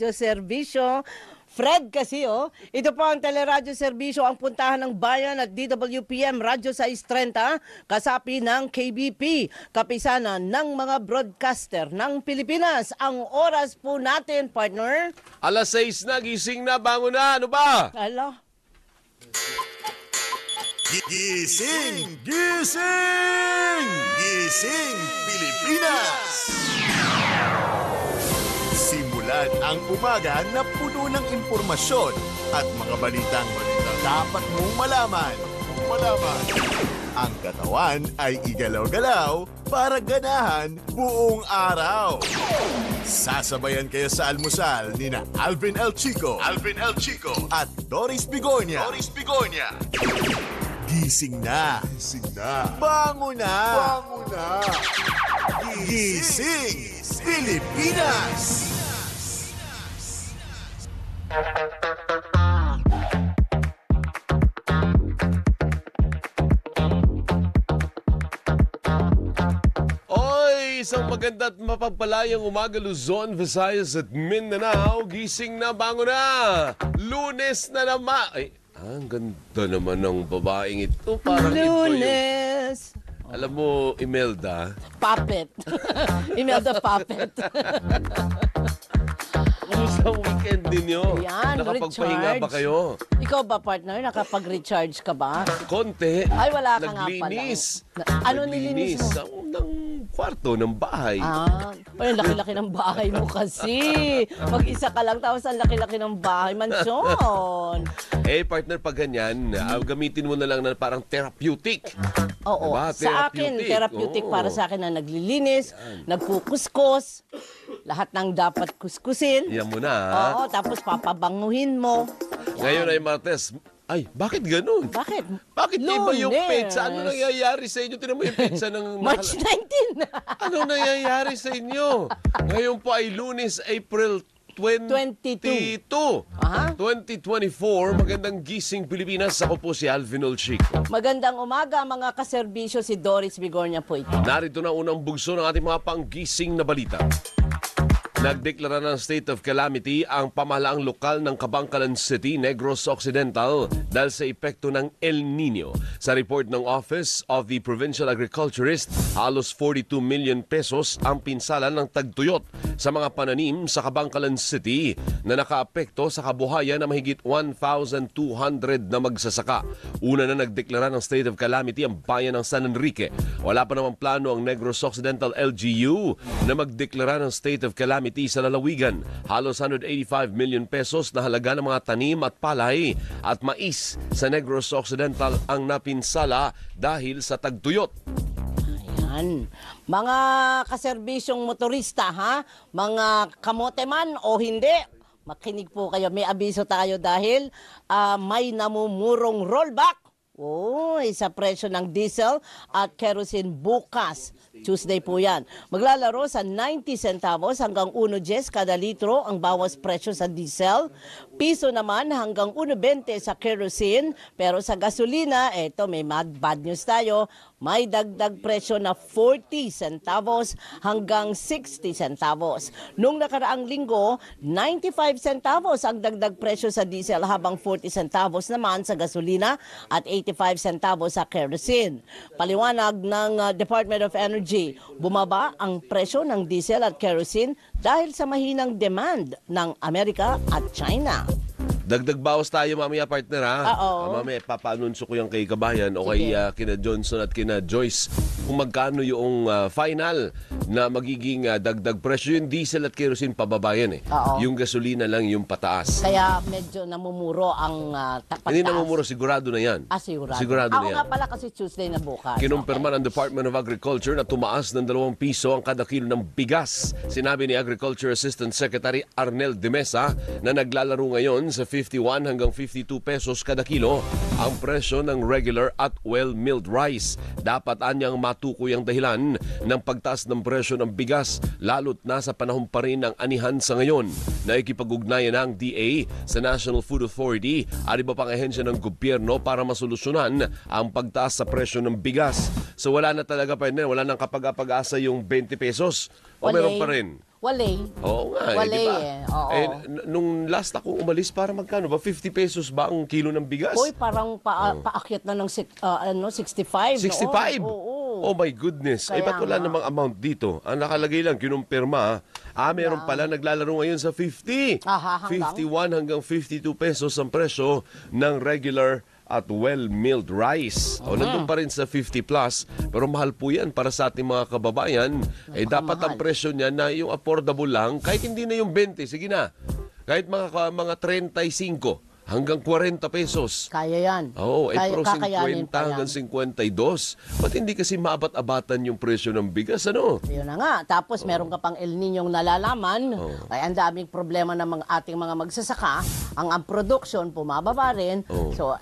radyo serbisyo. Fred kasi oh, ito po ang teleradyo serbisyo ang puntahan ng bayan at DWPM Radyo 630 kasapi ng KBP, kapisanan ng mga broadcaster ng Pilipinas. Ang oras po natin, partner. Alas 6 na, gising na, bangon na, ano ba? Alo, Gising! Gising! Gising Pilipinas! Simulan ang umaga na puno ng impormasyon at mga balitang dapat mong malaman. Malaman. Ang katawan ay igalaw-galaw para ganahan buong araw. Sasabayan kayo sa almusal ni na Alvin El Chico, Alvin El Chico at Doris Bigonya. Doris Bigonya. Gising na. Gising na. Bango na. Bango na. Gising. Pilipinas. Oy, isang maganda at mapagpalayang umaga Luzon, Visayas at Mindanao. Gising na, bangon na. Lunes na naman. Ay, ah, ang ganda naman ng babaeng ito. Parang ito yung... lunes. Alam mo, Imelda, Puppet. Imelda Puppet. kumusta ang weekend ninyo? Yan, Nakapagpahinga ba recharge. kayo? Ikaw ba, partner? Nakapag-recharge ka ba? Konti. Ay, wala ka nga pala. Naglinis. Na- ano nilinis mo? Naglinis ang- ng kwarto, ng bahay. Ah, ay, laki-laki ng bahay mo kasi. Mag-isa ka lang, tapos ang laki-laki ng bahay. Mansyon. Eh, partner, pag ganyan, ah, gamitin mo na lang na parang therapeutic. Oo. Diba? Sa akin, Therapeutic. Oo. para sa akin na naglilinis, nagkukuskus, lahat ng dapat kuskusin. Yan mo na. ha? Oo, tapos papabanguhin mo. Ngayon ay Martes. Ay, bakit ganun? Bakit? Bakit iba yung Lunes. pizza? Ano nangyayari sa inyo? Tinan mo yung pizza ng... March 19. Ano nangyayari sa inyo? Ngayon po ay Lunes, April 22. 22. Aha. 2024. Magandang gising Pilipinas. Ako po si Alvin Olchico. Magandang umaga mga kaserbisyo si Doris Bigornia po ito. Narito na unang bugso ng ating mga panggising na balita. Nagdeklara ng state of calamity ang pamahalaang lokal ng Kabangkalan City, Negros Occidental dahil sa epekto ng El Nino. Sa report ng Office of the Provincial Agriculturist, halos 42 million pesos ang pinsala ng tagtuyot sa mga pananim sa Kabangkalan City na nakaapekto sa kabuhayan na mahigit 1,200 na magsasaka. Una na nagdeklara ng state of calamity ang bayan ng San Enrique. Wala pa namang plano ang Negros Occidental LGU na magdeklara ng state of calamity sa lalawigan. Halos 185 million pesos na halaga ng mga tanim at palay at mais sa Negros Occidental ang napinsala dahil sa tagtuyot. Ayan. Mga kaserbisyong motorista, ha? Mga kamote man o hindi, makinig po kayo. May abiso tayo dahil ah, may namumurong rollback. Uy, sa presyo ng diesel at kerosene bukas. Tuesday po yan. Maglalaro sa 90 centavos hanggang 1.10 kada litro ang bawas presyo sa diesel. Piso naman hanggang 1.20 sa kerosene. Pero sa gasolina, eto may mad bad news tayo, may dagdag presyo na 40 centavos hanggang 60 centavos. Nung nakaraang linggo, 95 centavos ang dagdag presyo sa diesel habang 40 centavos naman sa gasolina at 85 centavos sa kerosene. Paliwanag ng uh, Department of Energy, bumaba ang presyo ng diesel at kerosene dahil sa mahinang demand ng Amerika at China. Dagdag bawas tayo mamaya partner ha. Oo. Ah, mamaya papanunso ko yung kay Kabayan o kay ah, kina Johnson at kina Joyce kung magkano yung ah, final na magiging ah, dagdag presyo yung diesel at kerosene pababayan eh. Oo. Yung gasolina lang yung pataas. Kaya medyo namumuro ang uh, tapat Hindi namumuro sigurado na yan. Ah, sigurado. Sigurado Ako na yan. nga pala kasi Tuesday na bukas. Kinumpirma ng Department of Agriculture na tumaas ng 2 piso ang kada kilo ng bigas. Sinabi ni Agriculture Assistant Secretary Arnel De Mesa na naglalaro ngayon sa 51 hanggang 52 pesos kada kilo ang presyo ng regular at well-milled rice. Dapat anyang matukoy ang dahilan ng pagtaas ng presyo ng bigas lalo't nasa panahon pa rin ng anihan sa ngayon na ikipag-ugnayan ng DA sa National Food Authority at iba pang ahensya ng gobyerno para masolusyonan ang pagtaas sa presyo ng bigas. So wala na talaga pa rin, wala nang kapag-apag-asa yung 20 pesos. O meron eh. pa rin? Wale. Oo nga, eh, di ba? eh, oo. Eh, nung last akong umalis, para magkano ba? 50 pesos ba ang kilo ng bigas? Uy, parang pa, paakyat na ng ah, ano, 65. 65? noon. Oo. Oh my goodness. eh, Kaya ba't wala nga. namang amount dito? Ang nakalagay lang, kinumpirma. Ah, meron pala naglalaro ngayon sa 50. Aha, hanggang? 51 hanggang 52 pesos ang presyo ng regular at well-milled rice. O, nandun pa rin sa 50 plus. Pero mahal po yan para sa ating mga kababayan. Eh, dapat ang presyo niya na yung affordable lang, kahit hindi na yung 20, sige na. Kahit mga, ka- mga 35 hanggang 40 pesos. Kaya yan. Oo, eh, Kaya- pero kakayanin 50 pa hanggang yan. 52. Ba't hindi kasi maabat-abatan yung presyo ng bigas, ano? Yun na nga. Tapos meron ka pang El Niñong nalalaman. Ay ang daming problema ng mga ating mga magsasaka. Ang ang production pumababa rin. Oo. So,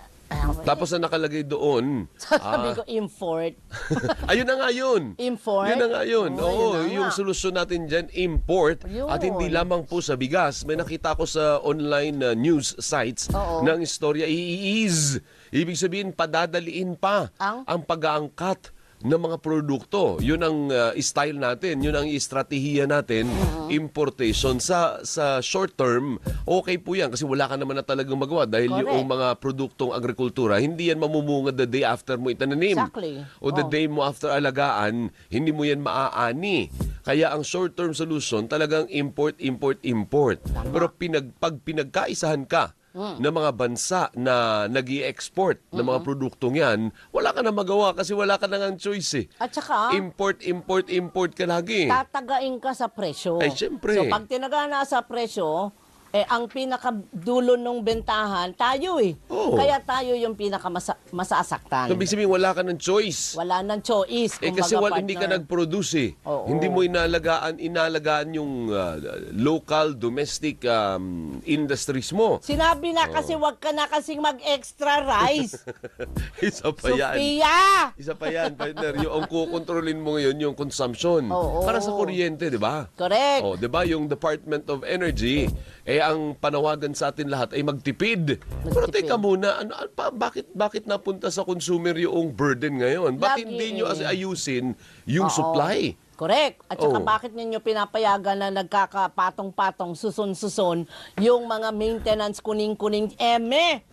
Tapos na nakalagay doon. sabi ko import. Ayun na nga yun. Import? Yun na nga yun. Oo, Oo, yun na yung nga. solusyon natin dyan, import. Yun. At hindi lamang po sa bigas. May nakita ko sa online uh, news sites Oo. ng istorya, i-ease. Ibig sabihin, padadaliin pa Ang? ang pag-aangkat ng mga produkto. Yun ang uh, style natin, yun ang estratehiya natin, importation. Sa sa short term, okay po yan kasi wala ka naman na talagang magawa dahil Correct. yung mga produktong agrikultura, hindi yan mamumungad the day after mo itananim. Exactly. O the Oh. day mo after alagaan, hindi mo yan maaani. Kaya ang short-term solution talagang import, import, import. Pero pinag, pag pinagkaisahan ka Hmm. ng mga bansa na nag export ng mga produktong yan, wala ka na magawa kasi wala ka na nga choice eh. At saka, Import, import, import ka lagi. tatagain ka sa presyo. Ay, syempre. So, pag tinaga na sa presyo, eh, ang pinakadulo ng bentahan, tayo eh. Oo. Kaya tayo yung pinakamasasaktan. So, ibig sabihin, wala ka ng choice. Wala nang choice. Eh kasi wala, hindi ka nag-produce eh. Oo. Hindi mo inalagaan, inalagaan yung uh, local, domestic um, industries mo. Sinabi na kasi wag ka na kasing mag-extra rice. Isa pa yan. Sophia! Isa pa yan, partner. Yung ang kukontrolin mo ngayon, yung consumption. Oo. Para sa kuryente, di ba? Correct. Oh, 'di ba yung Department of Energy eh ang panawagan sa atin lahat ay magtipid. Pero Magtipid. teka muna, ano ano pa, bakit bakit napunta sa consumer yung burden ngayon? Bakit Lagi hindi niyo eh. as ayusin yung Oo. supply? Correct. At saka Oh. bakit ninyo pinapayagan na nagkakapatong-patong, susun-susun yung mga maintenance kuning-kuning eme?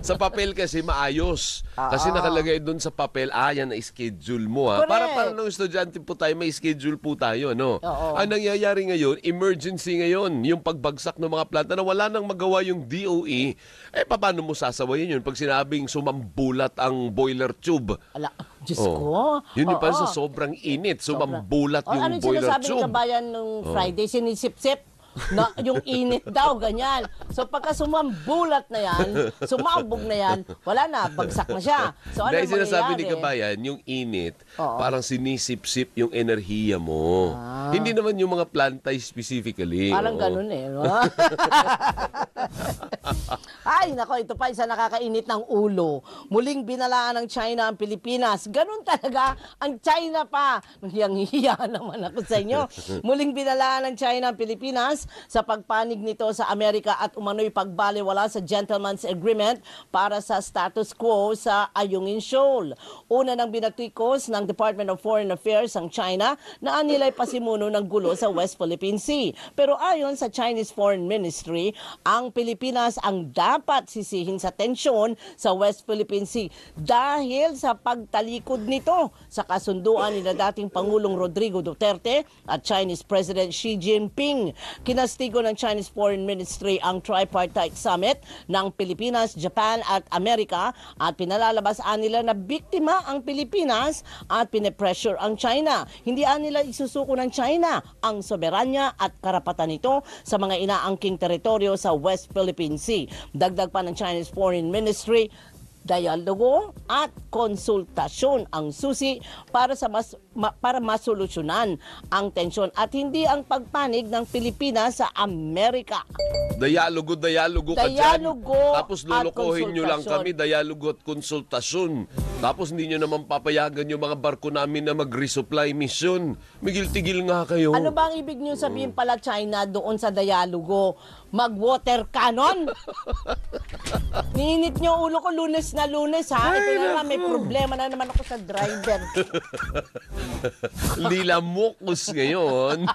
Sa papel kasi maayos. Kasi nakalagay doon sa papel, ah, yan na schedule mo. Ha? Correct. Para para nung estudyante po tayo, may schedule po tayo. No? Oo. Ang nangyayari ngayon, emergency ngayon, yung pagbagsak ng mga planta na wala nang magawa yung DOE, eh paano mo sasawayin yun pag sinabing sumambulat ang boiler tube? Ala, Diyos Oh. ko. Yun yung Oo. sa sobrang init, sumambulat O, yung ano boiler sinasabi tube. Oh. ng kabayan nung Friday? Sinisip-sip na yung init daw, ganyan. So pagka sumambulat na yan, sumabog na yan, wala na, bagsak na siya. So ano Dahil sinasabi ni? Kabayan, yung init, Oo. parang sinisip-sip yung enerhiya mo. Hindi naman yung mga planta specifically. Parang Oo. ganun eh. no? Ay, nako, ito pa isa nakakainit ng ulo. Muling binalaan ng China ang Pilipinas. Ganun talaga ang China pa. Hiyang-hiya naman ako sa inyo. Muling binalaan ng China ang Pilipinas sa pagpanig nito sa Amerika at umano'y pagbaliwala sa gentleman's agreement para sa status quo sa Ayungin Shoal. Una nang binatikos ng Department of Foreign Affairs ang China na anilay pasimuno ng gulo sa West Philippine Sea. Pero ayon sa Chinese Foreign Ministry, ang Pilipinas ang dapat sisihin sa tensyon sa West Philippine Sea dahil sa pagtalikod nito sa kasunduan ni na dating Pangulong Rodrigo Duterte at Chinese President Xi Jinping. Kinastigo ng Chinese Foreign Ministry ang tripartite summit ng Pilipinas, Japan at Amerika at pinalalabas nila na biktima ang Pilipinas at pinepressure ang China. Hindi nila isusuko ng China ang soberanya at karapatan nito sa mga inaangking teritoryo sa West Philippine Sea. Dagdag pa ng Chinese Foreign Ministry, dialogo at konsultasyon ang susi para sa mas ma- para masolusyonan ang tensyon at hindi ang pagpanig ng Pilipinas sa Amerika. Dialogo, dialogo ka Dialogo dyan. Tapos lulukohin nyo lang kami, dialogo at konsultasyon. Tapos hindi nyo naman papayagan yung mga barko namin na mag-resupply mission. Migil-tigil nga kayo. Ano ba ang ibig niyo sabihin pala China doon sa dialogo? Mag-water cannon? Ninit niyo ulo ko lunes na lunes ha. Ito na naman, may problema na naman ako sa driver. Lilamokos ngayon.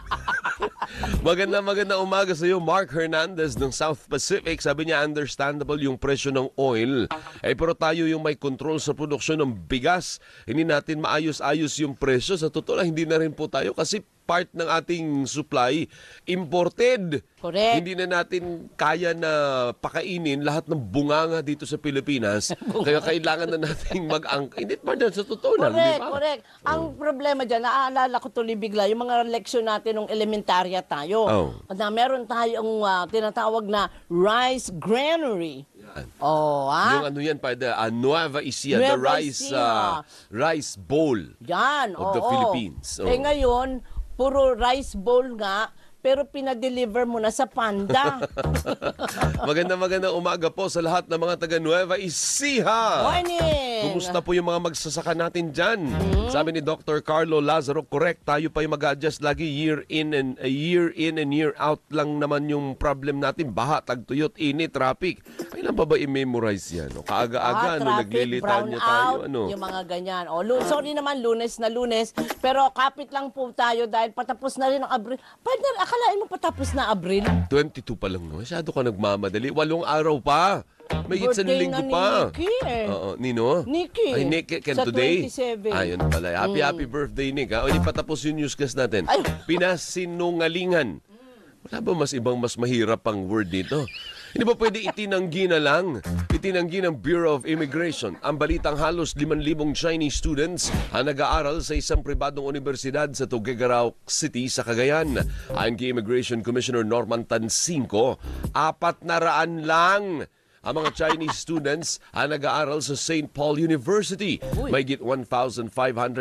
maganda maganda umaga sa iyo, Mark Hernandez ng South Pacific. Sabi niya, understandable yung presyo ng oil. Eh, pero tayo yung may control sa produksyon ng bigas. Hindi natin maayos-ayos yung presyo. Sa totoo lang, hindi na rin po tayo kasi part ng ating supply imported. Correct. Hindi na natin kaya na pakainin lahat ng bunganga dito sa Pilipinas. kaya kailangan na nating mag-ang... Hindi pa sa totoo lang, di Correct, ba? correct. Ang problema dyan, naaalala ko tuloy bigla, yung mga leksyon natin nung elementarya tayo. Oh. Na meron tayong ah, tinatawag na rice granary. Oh, ha? Yung ano yan, pa, the uh, Nueva Ecija, the rice Ecija. uh, rice bowl. Yan, Of the oo. Philippines, oh. Eh ngayon, puro rice bowl nga, pero pinadeliver mo na sa panda. maganda maganda umaga po sa lahat ng mga taga Nueva Ecija. Morning! Kumusta po yung mga magsasaka natin dyan? Hmm? Sabi ni Dr. Carlo Lazaro, correct, tayo pa yung mag-adjust lagi year in and a year in and year out lang naman yung problem natin. Baha, tagtuyot, init, traffic. Kailan pa ba i-memorize yan? O, Ah, kaaga-aga, ano, traffic, naglilitan niya tayo, brownout, ano? Yung mga ganyan. O, lu- sorry naman, lunes na lunes. Pero kapit lang po tayo dahil patapos na rin ang Abril. Partner, akalain mo patapos na Abril? 22 pa lang naman. Masyado ka nagmamadali. Walong araw pa. May isang Birthday linggo na ni pa. Nicky eh. Oo, Nino? Nicky. Ay, Nick, can Sa today? 27. Ayun pala. Happy, happy birthday, Nick. Ha? O, di patapos yung newscast natin. Ay. Pinasinungalingan. Wala ba mas ibang mas mahirap pang word dito? Hindi ba pwede itinanggi na lang? Itinanggi ng Bureau of Immigration ang balitang halos 5,000 Chinese students ang nag-aaral sa isang pribadong universidad sa Tuguegarao City sa Cagayan. Ayon kay Immigration Commissioner Norman Tansinko, apat na raan lang ang mga Chinese students ang nag-aaral sa St. Paul University. May git 1,500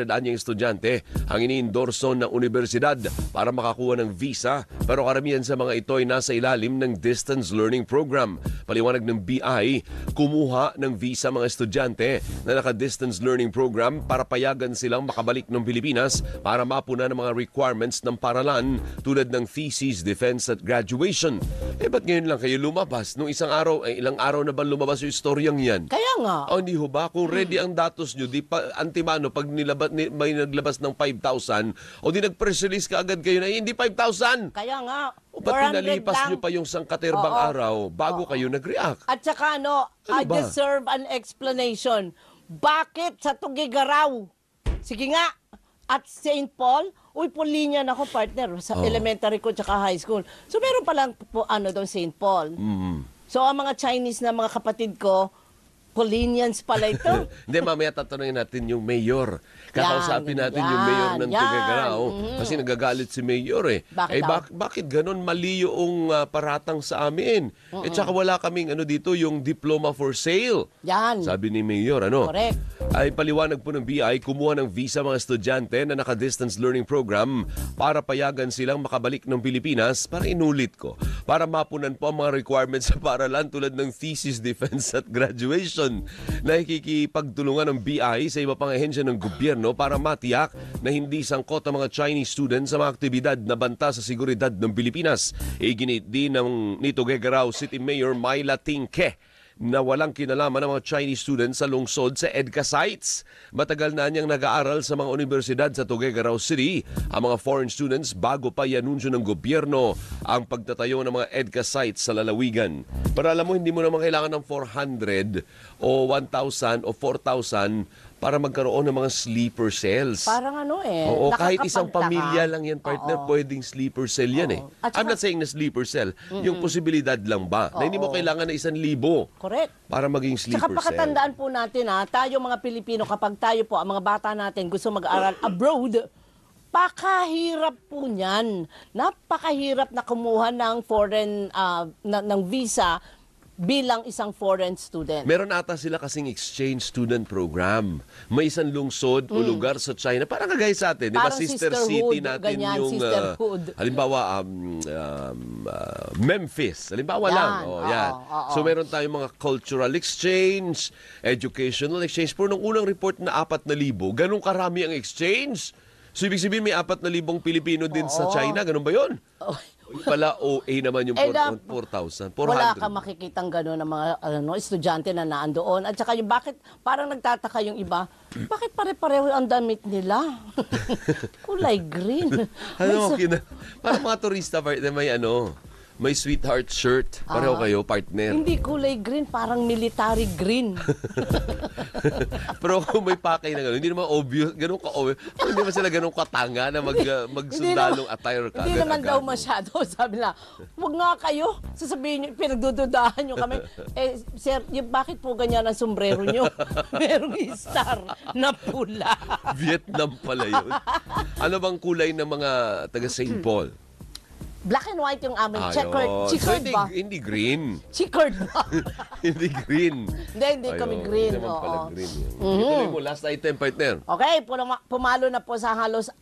anyang estudyante ang iniendorso ng universidad para makakuha ng visa pero karamihan sa mga ito ay nasa ilalim ng distance learning program. Paliwanag ng BI, kumuha ng visa mga estudyante na naka-distance learning program para payagan silang makabalik ng Pilipinas para mapuna ng mga requirements ng paralan tulad ng thesis, defense at graduation. Eh ba't ngayon lang kayo lumabas? Nung isang araw, eh, ilang araw na ba lumabas yung istoryang yan? Kaya nga. Oh, hindi ho ba? Kung ready ang datos nyo, di pa, antimano, pag nilabas, ni, may naglabas ng 5,000, o di nag-press release ka agad kayo na, "Eh, hindi 5,000! Kaya nga. O ba't 400 pinalipas lang. nyo pa yung sangkaterbang Oo. araw bago kayo nag-react? At saka ano, Ano I ba? deserve an explanation. Bakit sa Tugigaraw? Sige nga. At St. Paul, uy, Polinian ako partner sa Oh. elementary ko tsaka high school. So meron palang po, ano doon St. Paul. So ang mga Chinese na mga kapatid ko, Polinians pala ito. Hindi, mamaya tatanungin natin yung mayor. Kakausapin Yan, natin yung yan, mayor ng yan. Tuguegarao. Mhm. Kasi nagagalit si mayor eh. Bakit eh bak- bakit ganun mali yung ah, paratang sa amin? Eh tsaka wala kaming ano dito, yung diploma for sale. Yan. Sabi ni mayor, ano? Correct. Ay paliwanag po ng BI, kumuha ng visa mga estudyante na naka-distance learning program para payagan silang makabalik ng Pilipinas para inulit ko. Para mapunan po ang mga requirements sa paralan tulad ng thesis, defense at graduation. Nakikipagtulungan ng BI sa iba pang ahensya ng gobyerno para matiyak na hindi sangkot ang mga Chinese students sa mga aktibidad na banta sa seguridad ng Pilipinas. Iginit din ng nito Tuguegarao City Mayor Myla Tingke na walang kinalaman ng mga Chinese students sa lungsod sa EDCA sites. Matagal na niyang nag-aaral sa mga universidad sa Tuguegarao City. Ang mga foreign students bago pa ianunsyo ng gobyerno ang pagtatayo ng mga EDCA sites sa lalawigan. Para alam mo, hindi mo naman kailangan ng 400 o 1,000 o 4,000 para magkaroon ng mga sleeper cells. Parang ano eh. Oo, kahit isang pamilya lang yan, partner, Oo. pwedeng sleeper cell yan eh. Oo. At I'm not saying na sleeper cell. Yung posibilidad lang ba? Na hindi mo Oo. kailangan na isang libo Correct. para maging Tsaka sleeper cell. pakatandaan po natin ha, tayo mga Pilipino, kapag tayo po, ang mga bata natin gusto mag-aral abroad, pakahirap po niyan. Napakahirap na kumuha ng foreign, ah, na- ng visa bilang isang foreign student. Meron ata sila kasing exchange student program. May isang lungsod o lugar sa China. Parang kagaya sa atin. Di ba Mm. Sister city natin ganyan, yung... sisterhood. halimbawa, um, um, ah, Memphis. Halimbawa Yan, lang. Oh, yan. oo. So meron tayong mga cultural exchange, educational exchange. Pero nung unang report na 4,000, ganun karami ang exchange. So ibig sabihin may 4,000 Pilipino din sa Oo. China. Ganun ba yun? Oh, pala OA naman yung Eh, na- 4,000. 400. Wala kang makikitang gano'n ng mga ano, estudyante na naandoon. At saka yung bakit, parang nagtataka yung iba, bakit pare-pareho ang damit nila? Kulay green. May Ano, sa- kina, parang mga turista partner, may ano, may sweetheart shirt. Pareho Ah. kayo, partner. Hindi kulay green, parang military green. Pero kung may pakay na gano'n, hindi naman obvious, gano'n ka-obvious. Hindi naman sila gano'n katanga na mag, uh, magsundalong attire ka. Hindi naman daw masyado. Sabi na, wag nga kayo. Sasabihin nyo, pinagdududahan nyo kami. Eh, sir, yung, bakit po ganyan ang sombrero nyo? Merong star na pula. Vietnam pala yun. Ano bang kulay ng mga taga St. Paul? Black and white yung aming Ayun. checkered. So, Checkered hindi, ba? hindi green. Checkered ba? hindi green. Hindi, hindi kami green. Hindi naman pala oo. green yun. Ituloy mo, last item, partner. Okay, puma- pumalo na po sa halos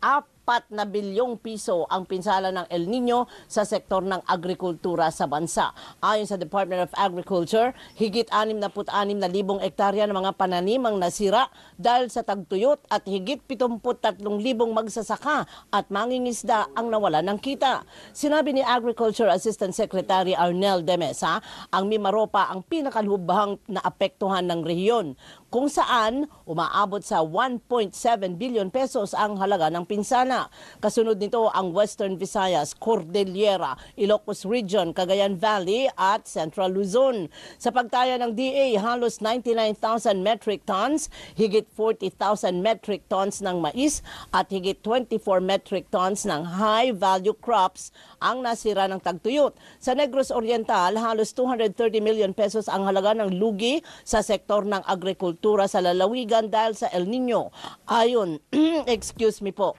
4 na bilyong piso ang pinsala ng El Nino sa sektor ng agrikultura sa bansa. Ayon sa Department of Agriculture, higit 66 na libong ektarya ng mga pananimang nasira dahil sa tagtuyot at higit 73 libong magsasaka at mangingisda ang nawala ng kita. Sinabi ni Agriculture Assistant Secretary Arnel de Mesa, ang Mimaropa ang pinakalubhang na apektuhan ng rehiyon kung saan umaabot sa 1.7 billion pesos ang halaga ng pinsala. Kasunod nito ang Western Visayas, Cordillera, Ilocos Region, Cagayan Valley at Central Luzon. Sa pagtaya ng DA, halos 99,000 metric tons, higit 40,000 metric tons ng mais at higit 24 metric tons ng high-value crops ang nasira ng tagtuyot. Sa Negros Oriental, halos 230 million pesos ang halaga ng lugi sa sektor ng agrikultura sa lalawigan dahil sa El Nino. Ayon, excuse me po,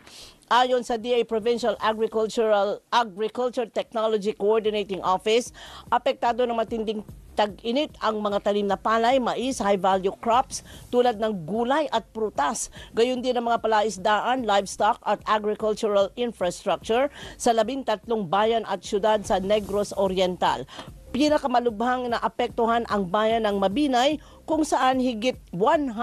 Ayon sa DA Provincial Agricultural Agriculture Technology Coordinating Office, apektado ng matinding tag-init ang mga tanim na palay, mais, high-value crops tulad ng gulay at prutas. Gayon din ang mga palaisdaan, livestock at agricultural infrastructure sa labintatlong bayan at syudad sa Negros Oriental pinakamalubhang na apektuhan ang bayan ng Mabinay kung saan higit 100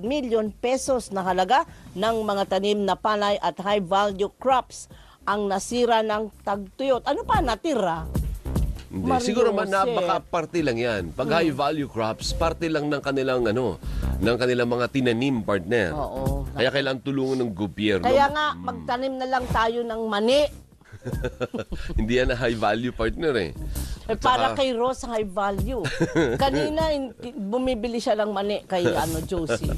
million pesos na halaga ng mga tanim na palay at high value crops ang nasira ng tagtuyot. Ano pa natira? Hindi. Mario Siguro man na Jose. baka parte lang yan. Pag high value crops, parte lang ng kanilang ano, ng kanilang mga tinanim partner. Oo. Kaya kailangan tulungan ng gobyerno. Kaya nga, magtanim na lang tayo ng mani. Hindi yan na high value partner eh. Eh, para kay Rose high value. Kanina, in- bumibili siya lang mani kay ano, Josie.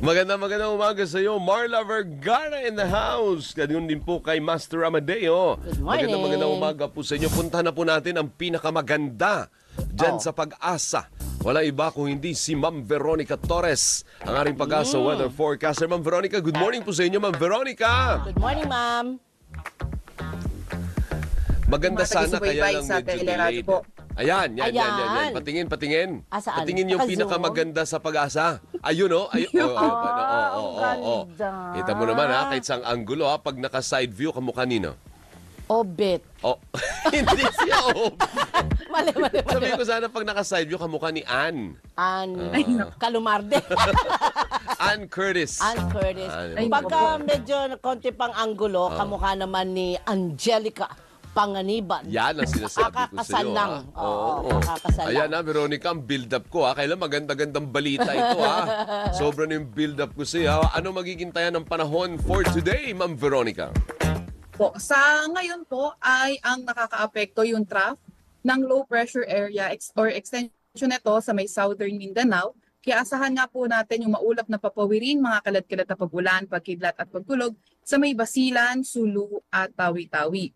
Maganda magandang umaga sa iyo, Marla Vergara in the house. Ganun din po kay Master Amadeo. Good morning. Magandang magandang umaga po sa inyo. Punta na po natin ang pinakamaganda dyan Oh. sa pag-asa. Wala iba kung hindi si Ma'am Veronica Torres, ang aring pag-asa Mm. weather forecaster. Ma'am Veronica, good morning po sa inyo, Ma'am Veronica. Good morning, ma'am. Maganda sana kaya lang sa medyo delayed. po. Ayan, yan, yan, yan, yan. Ayan. Patingin, patingin. Ah, saan? Patingin yung Naka-zoom? pinakamaganda sa pag-asa. Ayun, oh. Ayun, oh. Ah, oh, oh, oh, oh, oh. ganda. Kita mo naman, ha? Kahit sa anggulo, ha? Pag naka-side view, kamukha nino. Obit. Oh, hindi siya, oh. Mali, mali, mali. Sabihin ko sana pag naka-side view, kamukha ni Ann. An Ah. Kalumarde. Ann Curtis. Ann Curtis. Ay, Pagka medyo konti pang anggulo, kamukha naman ni Angelica Panganiban. Yan ang sinasabi ko sa Kakakasal iyo. lang. ha? Oo, kakakasal lang. Ayan na, Veronica, ang build-up ko. Ha? Kailan maganda-gandang balita ito. ha? Sobra na yung build-up ko sa iyo. ha? Ano magiging tayo ng panahon for today, Ma'am Veronica? Po, sa ngayon po ay ang nakakaapekto yung trough ng low pressure area ex- or extension nito sa may southern Mindanao. Kaya asahan nga po natin yung maulap na papawirin, mga kalat-kalat na pagulan, pagkidlat at pagkulog sa may Basilan, Sulu at Tawi-Tawi.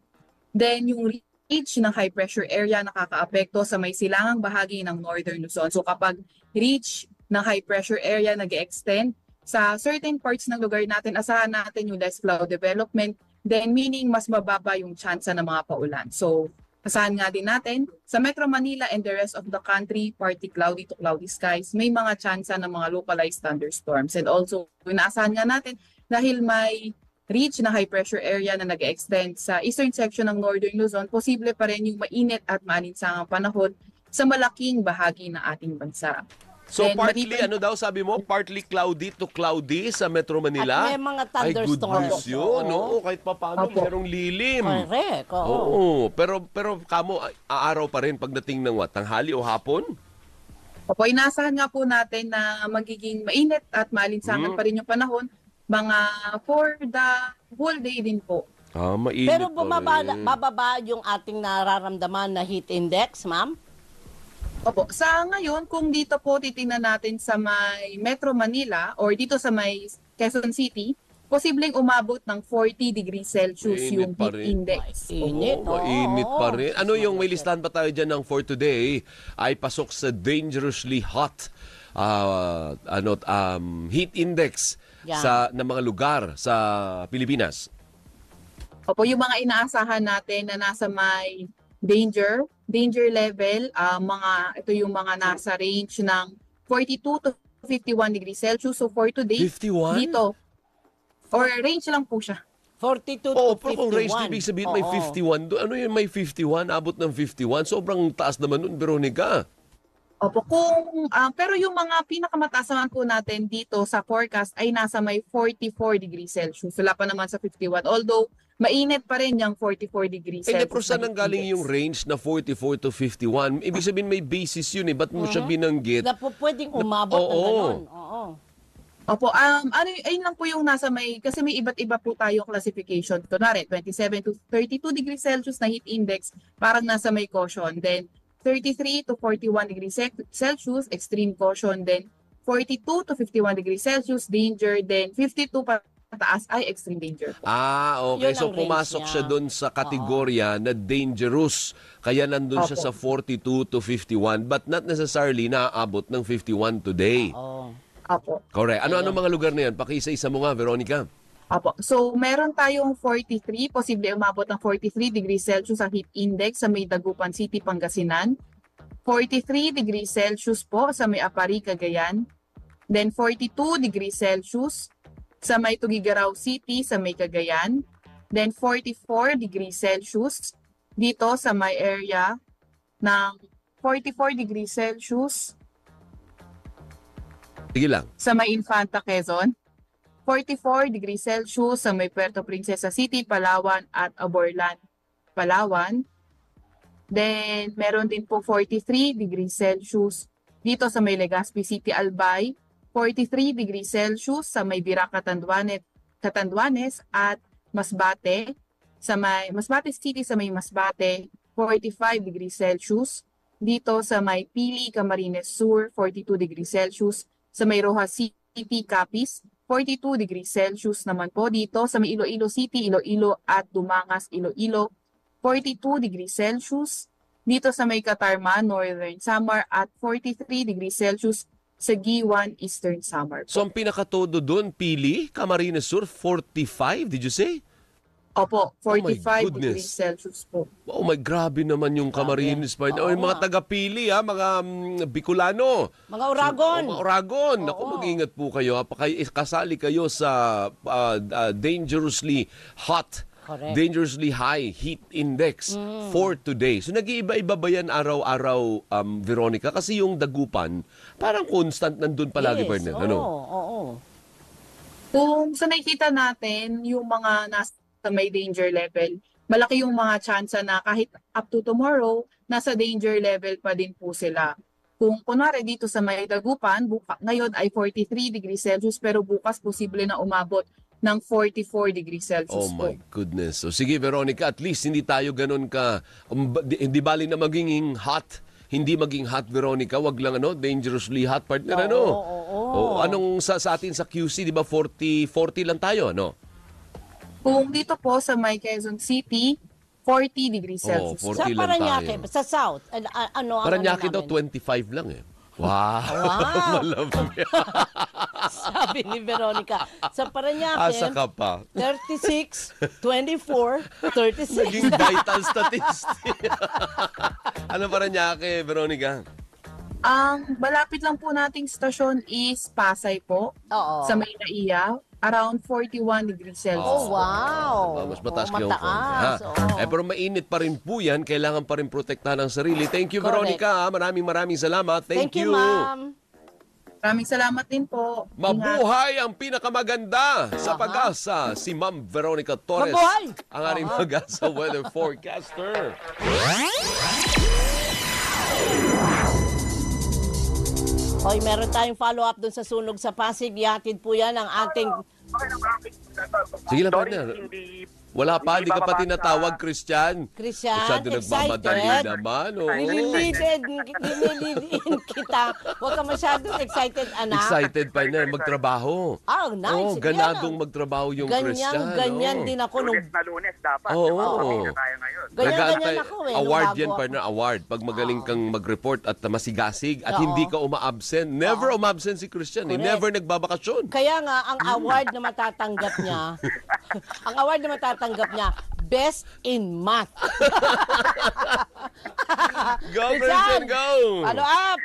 Then yung reach ng high pressure area nakakaapekto sa may silangang bahagi ng northern Luzon. So kapag reach ng high pressure area nag extend sa certain parts ng lugar natin, asahan natin yung less cloud development, then meaning mas mababa yung chance ng mga paulan. So asahan nga din natin sa Metro Manila and the rest of the country, partly cloudy to cloudy skies, may mga chance ng mga localized thunderstorms. And also, inaasahan nga natin dahil may reach na high pressure area na nag-extend sa eastern section ng northern Luzon, posible pa rin yung mainit at maaninsangang panahon sa malaking bahagi ng ating bansa. So Then, partly, maliban- ano daw sabi mo? Partly cloudy to cloudy sa Metro Manila? At may mga Ay, good thunderstorms. news yun. Oo. Oo, kahit pa paano, Opo. merong lilim. Correct. Oo. Oo. Pero, pero kamo, ay- aaraw pa rin pagdating ng what? Tanghali o hapon? Opo, inasahan nga po natin na magiging mainit at maalinsangan Mm. pa rin yung panahon mga for the whole day din po. Ah, mainit Pero pa bumaba, rin. bababa yung ating nararamdaman na heat index, ma'am? Opo, sa ngayon, kung dito po titingnan natin sa may Metro Manila or dito sa may Quezon City, posibleng umabot ng 40 degrees Celsius Mainit yung pa heat rin. index. Init. Oo, mainit oo. pa rin. Ano yung may listahan pa tayo dyan ng for today ay pasok sa dangerously hot ah, ano um, heat index Yan. sa ng mga lugar sa Pilipinas. Opo, yung mga inaasahan natin na nasa may danger, danger level, ah, mga ito yung mga nasa range ng 42 to 51 degrees Celsius. So for today, 51? dito, or range lang po siya. 42 Oh, to 51. pero kung range ibig sabihin may Oo. 51. Do- Ano yung may 51? Abot ng 51? Sobrang taas naman nun, Veronica. Opo, kung, ah, pero yung mga pinakamataas naman po natin dito sa forecast ay nasa may 44 degrees Celsius. Wala pa naman sa 51. Although, mainit pa rin yung 44 degrees Eh, Celsius. di, pero saan na ang galing yung range na 44 to 51? Ibig sabihin may basis yun eh. Ba't mo siya binanggit? Na po pwedeng umabot ng Oo. ganun. Oo. Opo, um, ano, ayun lang po yung nasa may, kasi may iba't iba po tayong classification. Kunwari, 27 to 32 degrees Celsius na heat index, parang nasa may caution. Then, 33 to 41 degrees Cel- Celsius, extreme caution. Then, 42 to 51 degrees Celsius, danger. Then, 52 pa taas ay extreme danger. po. Ah, okay. Yun So pumasok niya. siya doon sa kategorya na dangerous. Kaya nandun siya Opo. sa 42 to 51 but not necessarily naaabot ng 51 today. Oo. Opo. Correct. Ano-ano mga lugar na yan? Pakisa-isa mo nga, Veronica. Opo. So, meron tayong 43, posible umabot ng 43 degrees Celsius ang heat index sa may Dagupan City, Pangasinan. 43 degrees Celsius po sa may Apari, Cagayan. Then 42 degrees Celsius sa may Tugigaraw City sa may Cagayan. Then 44 degrees Celsius dito sa may area ng 44 degrees Celsius Sige lang. sa may Infanta, Quezon. 44 degrees Celsius sa may Puerto Princesa City, Palawan at Aborlan, Palawan. Then, meron din po 43 degrees Celsius dito sa may Legazpi City, Albay. 43 degrees Celsius sa may Birac, Catanduanes, Catanduanes at Masbate. Sa may Masbate City sa may Masbate, 45 degrees Celsius. Dito sa may Pili, Camarines Sur, 42 degrees Celsius sa may Rojas City, Capiz, 42 degrees Celsius naman po dito sa Iloilo City, Iloilo at Dumangas, Iloilo, 42 degrees Celsius. Dito sa may Katarman, Northern Samar at 43 degrees Celsius sa Giwan, Eastern Samar. So ang pinakatodo doon, Pili, Camarines Sur, 45, did you say? Opo, Oh my 45 goodness. degrees Celsius po. Oh my, grabe naman yung Camarines pa. Oo Oh, yung mga nga. taga-Pili, ha, mga mm, Bicolano. Mga Oragon. Oh, mga Oragon. Naku, Oo. mag-ingat po kayo. ha. Paka- kasali kayo sa ah, ah, dangerously hot, Correct. dangerously high heat index Mm. for today. So nag-iiba-iba ba yan araw-araw, um, Veronica? Kasi yung dagupan, parang constant nandun palagi yes. pa rin. Oo, Ano? oo. Kung sa nakikita natin, yung mga nasa may danger level, malaki yung mga tsansa na kahit up to tomorrow, nasa danger level pa din po sila. Kung kunwari dito sa may dagupan, buka, ngayon ay 43 degrees Celsius pero bukas posible na umabot ng 44 degrees Celsius Oh po. my goodness. So sige Veronica, at least hindi tayo ganun ka um, di- hindi bali na maging hot. Hindi maging hot Veronica, wag lang ano, dangerously hot partner ano. Oo, oo, oo. Oh, anong sa, sa atin sa QC, di ba 40 40 lang tayo, ano? Kung dito po sa may Quezon City, 40 degrees Oh, Celsius. 40 Sa lang Paranaque, tayo. sa South, an- a- ano ang Paranaque ano daw namin? 25 lang eh. Wow. Wow. Malamang. Sabi ni Veronica, sa Paranaque, Asa ka pa. 36, 24, 36. Naging vital statistic. ano Paranaque, Veronica? Ang malapit lang po nating stasyon is Pasay po, Oo. sa may Naiya, around 41 degrees Celsius. Oh, wow. Ah, Mas mataas Oh, kayo. mataas. oo. Eh, pero mainit pa rin po yan. Kailangan pa rin protektahan ang sarili. Thank you, Correct. Veronica. Maraming maraming salamat. Thank, Thank you, ma'am. Maraming salamat din po. Mabuhay ang pinakamaganda sa pag-asa. Si Ma'am Veronica Torres. Mabuhay! Ang ating Aha. mag-asa weather forecaster. Hoy, meron tayong follow-up dun sa sunog sa Pasig. Ihatid po yan ang ating... Sige lang, Sorry, partner. hindi Wala pa, hindi ka pa tinatawag, Christian. Christian, Masyado nagmamadali naman. Oo. Nililidin, nililidin kita. Huwag ka masyadong excited, anak. Excited, partner, magtrabaho. Ah, nice. Oh, ganadong Yan. magtrabaho yung Ganyan, Christian. ganyan oh. din ako nung... lunes na lunes dapat. Oo. Pati na tayo ngayon. Ganyan, ganyan ako eh. Award yan, ako. partner, award. Pag magaling kang mag-report at masigasig at hindi ka uma-absent. Never uma-absent si Christian. Eh. Correct. Never nagbabakasyon. Kaya nga, ang award na matatanggap niya, ang award na matatanggap niya, Best in Math. Go, Christian! Christian, go! Follow up!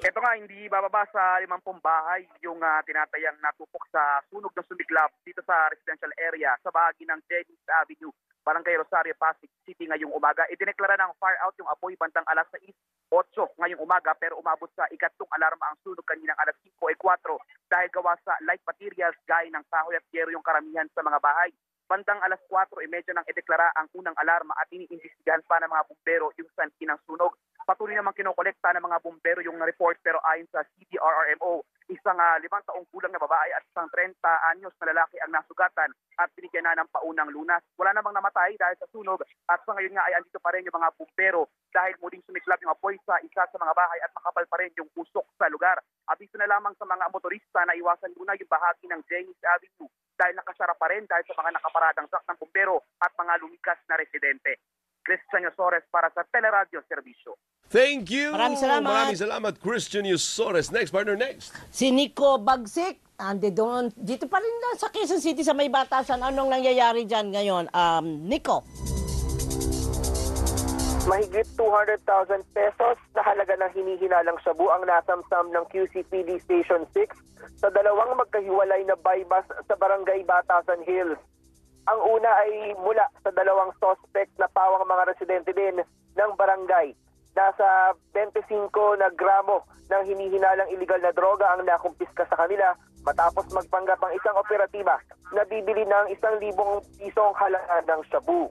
Ito nga, hindi bababa sa 50 bahay yung ah, tinatayang natupok sa sunog na sumiklab dito sa residential area sa bahagi ng Dennis Avenue, Barangay Rosario, Pasig City ngayong umaga. Idineklara ng fire out yung apoy bandang alas 6, 8 ngayong umaga pero umabot sa ikatlong alarma ang sunog kaninang alas 5 e 4 dahil gawa sa light materials gaya ng kahoy at yero yung karamihan sa mga bahay. Bandang alas 4.30 nang ideklara ang unang alarma at iniimbestigahan pa ng mga bumbero yung sanhi ng sunog. Patuloy namang kinokolekta ng mga bumbero yung report pero ayon sa CDRRMO, isang uh, limang taong gulang na babae at isang 30 anyos na lalaki ang nasugatan at binigyan na ng paunang lunas. Wala namang namatay dahil sa sunog at sa ngayon nga ay andito pa rin yung mga bumbero dahil muling sumiklab yung apoy sa isa sa mga bahay at makapal pa rin yung usok sa lugar. Abiso na lamang sa mga motorista na iwasan muna yung bahagi ng Jennings Avenue dahil nakasara pa rin dahil sa mga nakaparadang truck ng bumbero at mga lumikas na residente. Christian Yosores para sa Teleradio Servicio. Thank you! Maraming salamat. Maraming salamat, Christian Yusores. Next, partner, next. Si Nico Bagsik, ande doon, dito pa rin na sa Quezon City sa may batasan. Anong nangyayari dyan ngayon? Um, Nico, mahigit 200,000 pesos na halaga ng hinihinalang shabu ang nasamsam ng QCPD Station 6 sa dalawang magkahiwalay na bypass sa barangay Batasan Hills. Ang una ay mula sa dalawang suspect na pawang mga residente din ng barangay. Nasa 25 na gramo ng hinihinalang illegal na droga ang nakumpiska sa kanila matapos magpanggap ang isang operatiba na bibili ng isang libong pisong halaga ng shabu.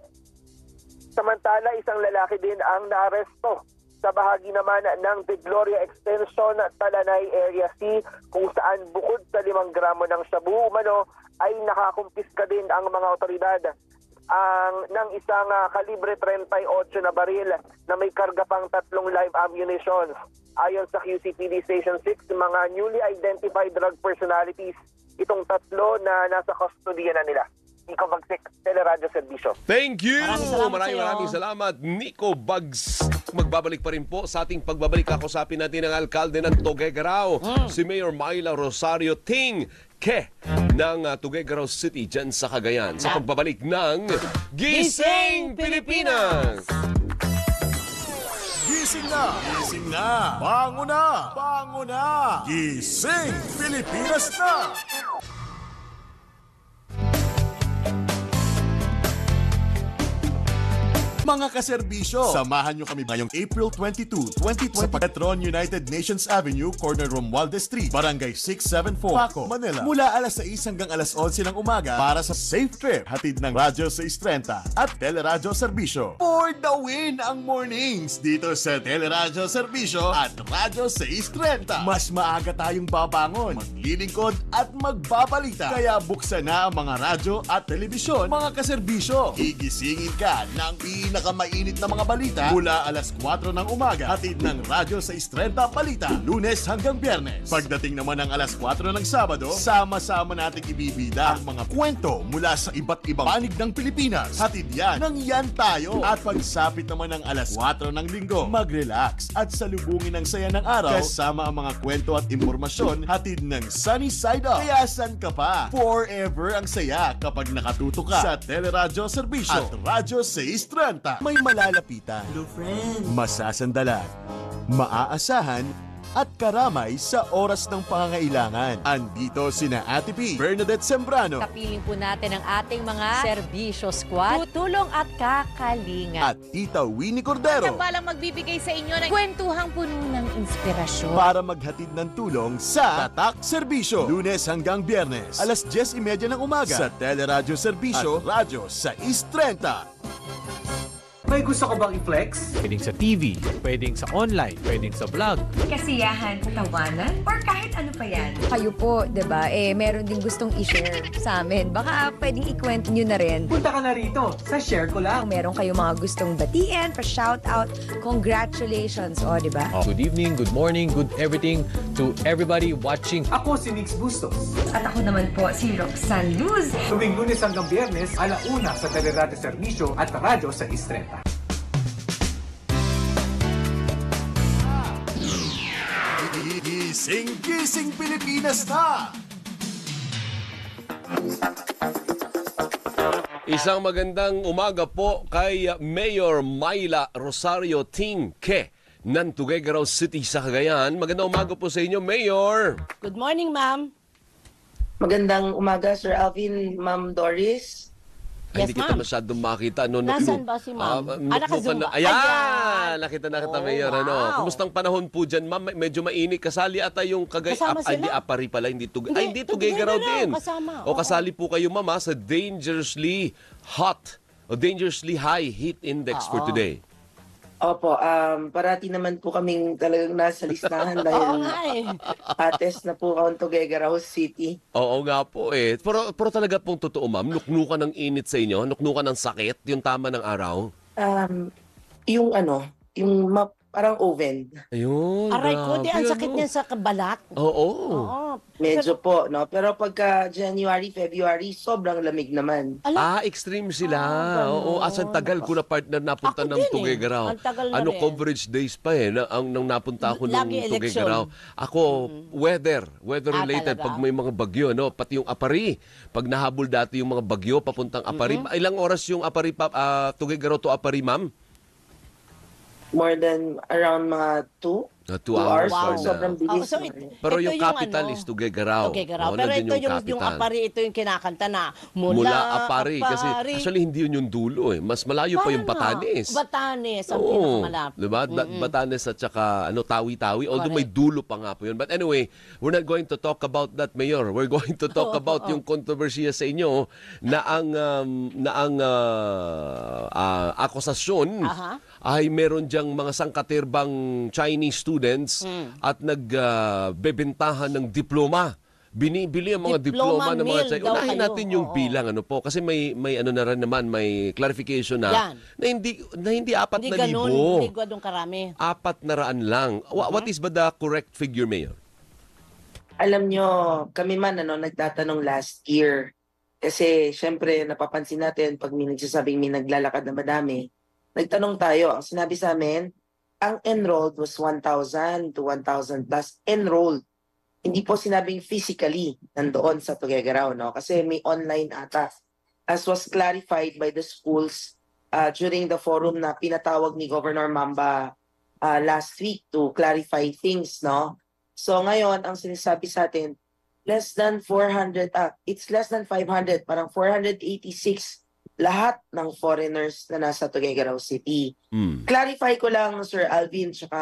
Samantala, isang lalaki din ang naaresto sa bahagi naman ng De Gloria Extension Talanay Area C kung saan bukod sa limang gramo ng shabu umano ay nakakumpiska din ang mga otoridad ang ng isang ah, kalibre 38 na baril na may karga pang tatlong live ammunition. Ayon sa QCPD Station 6, mga newly identified drug personalities itong tatlo na nasa kustodiya na nila. Ikaw Bagsik, Teleradyo Servisyo. Thank you! Maraming salamat maraming, maraming salamat. Nico Bugs. Magbabalik pa rin po sa ating pagbabalik. Kakusapin natin ang alkalde ng Tuguegarao, Hmm. si Mayor Myla Rosario Ting Ke ng uh, Tuguegarao City dyan sa Cagayan sa pagbabalik ng Gising Pilipinas! Gising na! Gising na! Bango na! Bango na! Gising! Pilipinas na! Mga kaserbisyo, samahan nyo kami ngayong April 22, 2020 sa Petron United Nations Avenue, corner Romualdez Street, Barangay 674, Paco, Manila. Mula alas 6 hanggang alas 11 ng umaga para sa safe trip, hatid ng Radyo 630 at Teleradyo Serbisyo. For the win ang mornings dito sa Teleradyo Serbisyo at Radyo 630. Mas maaga tayong babangon, maglilingkod at magbabalita. Kaya buksan na ang mga radyo at telebisyon, mga kaserbisyo. Gigisingin ka ng pinakamainit na mga balita mula alas 4 ng umaga. Hatid ng Radyo 630 Balita, lunes hanggang biyernes. Pagdating naman ng alas 4 ng Sabado, sama-sama nating ibibida ang mga kwento mula sa iba't ibang panig ng Pilipinas. Hatid yan ng Yan Tayo. At pagsapit naman ng alas 4 ng linggo, mag-relax at salubungin ang saya ng araw kasama ang mga kwento at impormasyon hatid ng Sunny Side Up. Kaya san ka pa? Forever ang saya kapag nakatuto ka sa Teleradyo Serbisyo at Radyo 630. May malalapitan, masasandalan, maaasahan, at karamay sa oras ng pangangailangan. Andito sina Ate P, Bernadette Sembrano, Kapiling po natin ang ating mga serbisyo squad, tutulong at kakalinga. at Tita Winnie Cordero Balang magbibigay sa inyo ng kwentuhang puno ng inspirasyon. para maghatid ng tulong sa Tatak Serbisyo. Lunes hanggang Biyernes, alas 10.30 ng umaga sa Teleradyo Serbisyo at Radyo sa East 30. May gusto ka bang i-flex? Pwedeng sa TV, pwedeng sa online, pwedeng sa vlog. kasiyahan, tawanan, or kahit ano pa yan. Kayo po, 'di ba? Eh meron din gustong i-share sa amin. Baka pwedeng ikwento niyo na rin. Punta ka na rito sa Share Ko Lang. Kung meron kayong mga gustong batiin, pa-shout out, congratulations, oh, 'di ba? Good evening, good morning, good everything to everybody watching. Ako si Nix Bustos. At ako naman po si Roxanne Luz. Tuwing lunes hanggang biyernes, alauna sa Teleradio Servisyo at radyo sa Istreta. Gising-gising Pilipinas na! Isang magandang umaga po kay Mayor Myla Rosario Tingke ng Tuguegarao City sa Cagayan. Magandang umaga po sa inyo, Mayor. Good morning, ma'am. Magandang umaga, Sir Alvin, Ma'am Doris. Ay, Yes, hindi kita masyadong makita. No, Nasaan ba si ma'am? Ah, Ah, nuknukan naka-zoom na. ba? Ayan! Ayan! Nakita na kita, Oh, Mayor. Ano? wow. Kumustang panahon po dyan, ma'am? Medyo mainit. Kasali ata yung kagay... Kasama ay, hindi sila? apari pala. Hindi, tug... Hindi, ay, hindi Tuguegarao Tuguegarao, din. kasama. O kasali po kayo, ma'am, sa dangerously hot o dangerously high heat index for Oo. today. Opo, um, parati naman po kaming talagang nasa listahan Oo dahil nga eh. ates na po ako Tuguegarao City. Oo nga po eh. Pero, pero talaga pong totoo, ma'am. Nuknukan ng init sa inyo. Nuknukan ng sakit. Yung tama ng araw. Um, yung ano, yung ma- parang oven. Ayun. Aray ko, di ang grabe, sakit ano. niya sa balat. Oo. Oo. Medyo po, no? Pero pagka January, February, sobrang lamig naman. Ala, Ah, extreme sila. Ah, Oo, ganun. asan tagal ko na partner napunta Ako ng din eh. Tuguegarao. Ang tagal na Ano rin. coverage days pa eh na, ang nang napunta ako ng Lagi eleksyon. Tuguegarao. Ako weather, weather Ah, related talaga? pag may mga bagyo no, pati yung Apari. Pag nahabol dati yung mga bagyo papuntang Apari. Ilang oras yung Apari pa ah, Tuguegarao to Apari, ma'am? More than around mga two, Uh, two, two hours. hours. Wow. So, sobrang bilis. Oh, so it- Pero ito yung capital ano, is Tuguegarao. Tuguegarao. Oo, Pero ito yung, yung, apari, ito yung kinakanta na mula, Mula Apari. Kasi actually hindi yun yung dulo eh. Mas malayo pa yung Paano? Batanes. Batanes, ang Oo, pinakamalapit. diba? Da- Batanes at saka ano, Tawi-Tawi. Although may Correct. dulo pa nga po yun. But anyway, we're not going to talk about that, Mayor. We're going to talk about yung kontrobersiya sa inyo na ang um, na ang ah, ah, akusasyon Aha. Ay meron diyang mga sangkatirbang Chinese students Hmm. at nagbebentahan ng diploma. Binibili ang mga diploma, Diploma ng mga Chinese. Unahin kayo. natin yung Oo. bilang ano po kasi may may ano na rin naman may clarification na Yan. na hindi na hindi apat Hindi na ganun, libo. hindi ganun karami. Apat na raan lang. Wha- What is ba the correct figure, Mayor? Alam nyo, kami man ano, nagtatanong last year. Kasi syempre napapansin natin pag may nagsasabing may naglalakad na madami, nagtanong tayo. Ang sinabi sa amin, ang enrolled was 1,000 to 1,000 plus enrolled. Hindi po sinabing physically nandoon sa Tuguegarao, no? Kasi may online ata. As was clarified by the schools uh, during the forum na pinatawag ni Governor Mamba uh, last week to clarify things, no? So ngayon, ang sinasabi sa atin, less than 400, ah, it's less than 500, parang 486 lahat ng foreigners na nasa Tuguegarao City. Hmm. Clarify ko lang, Sir Alvin, tsaka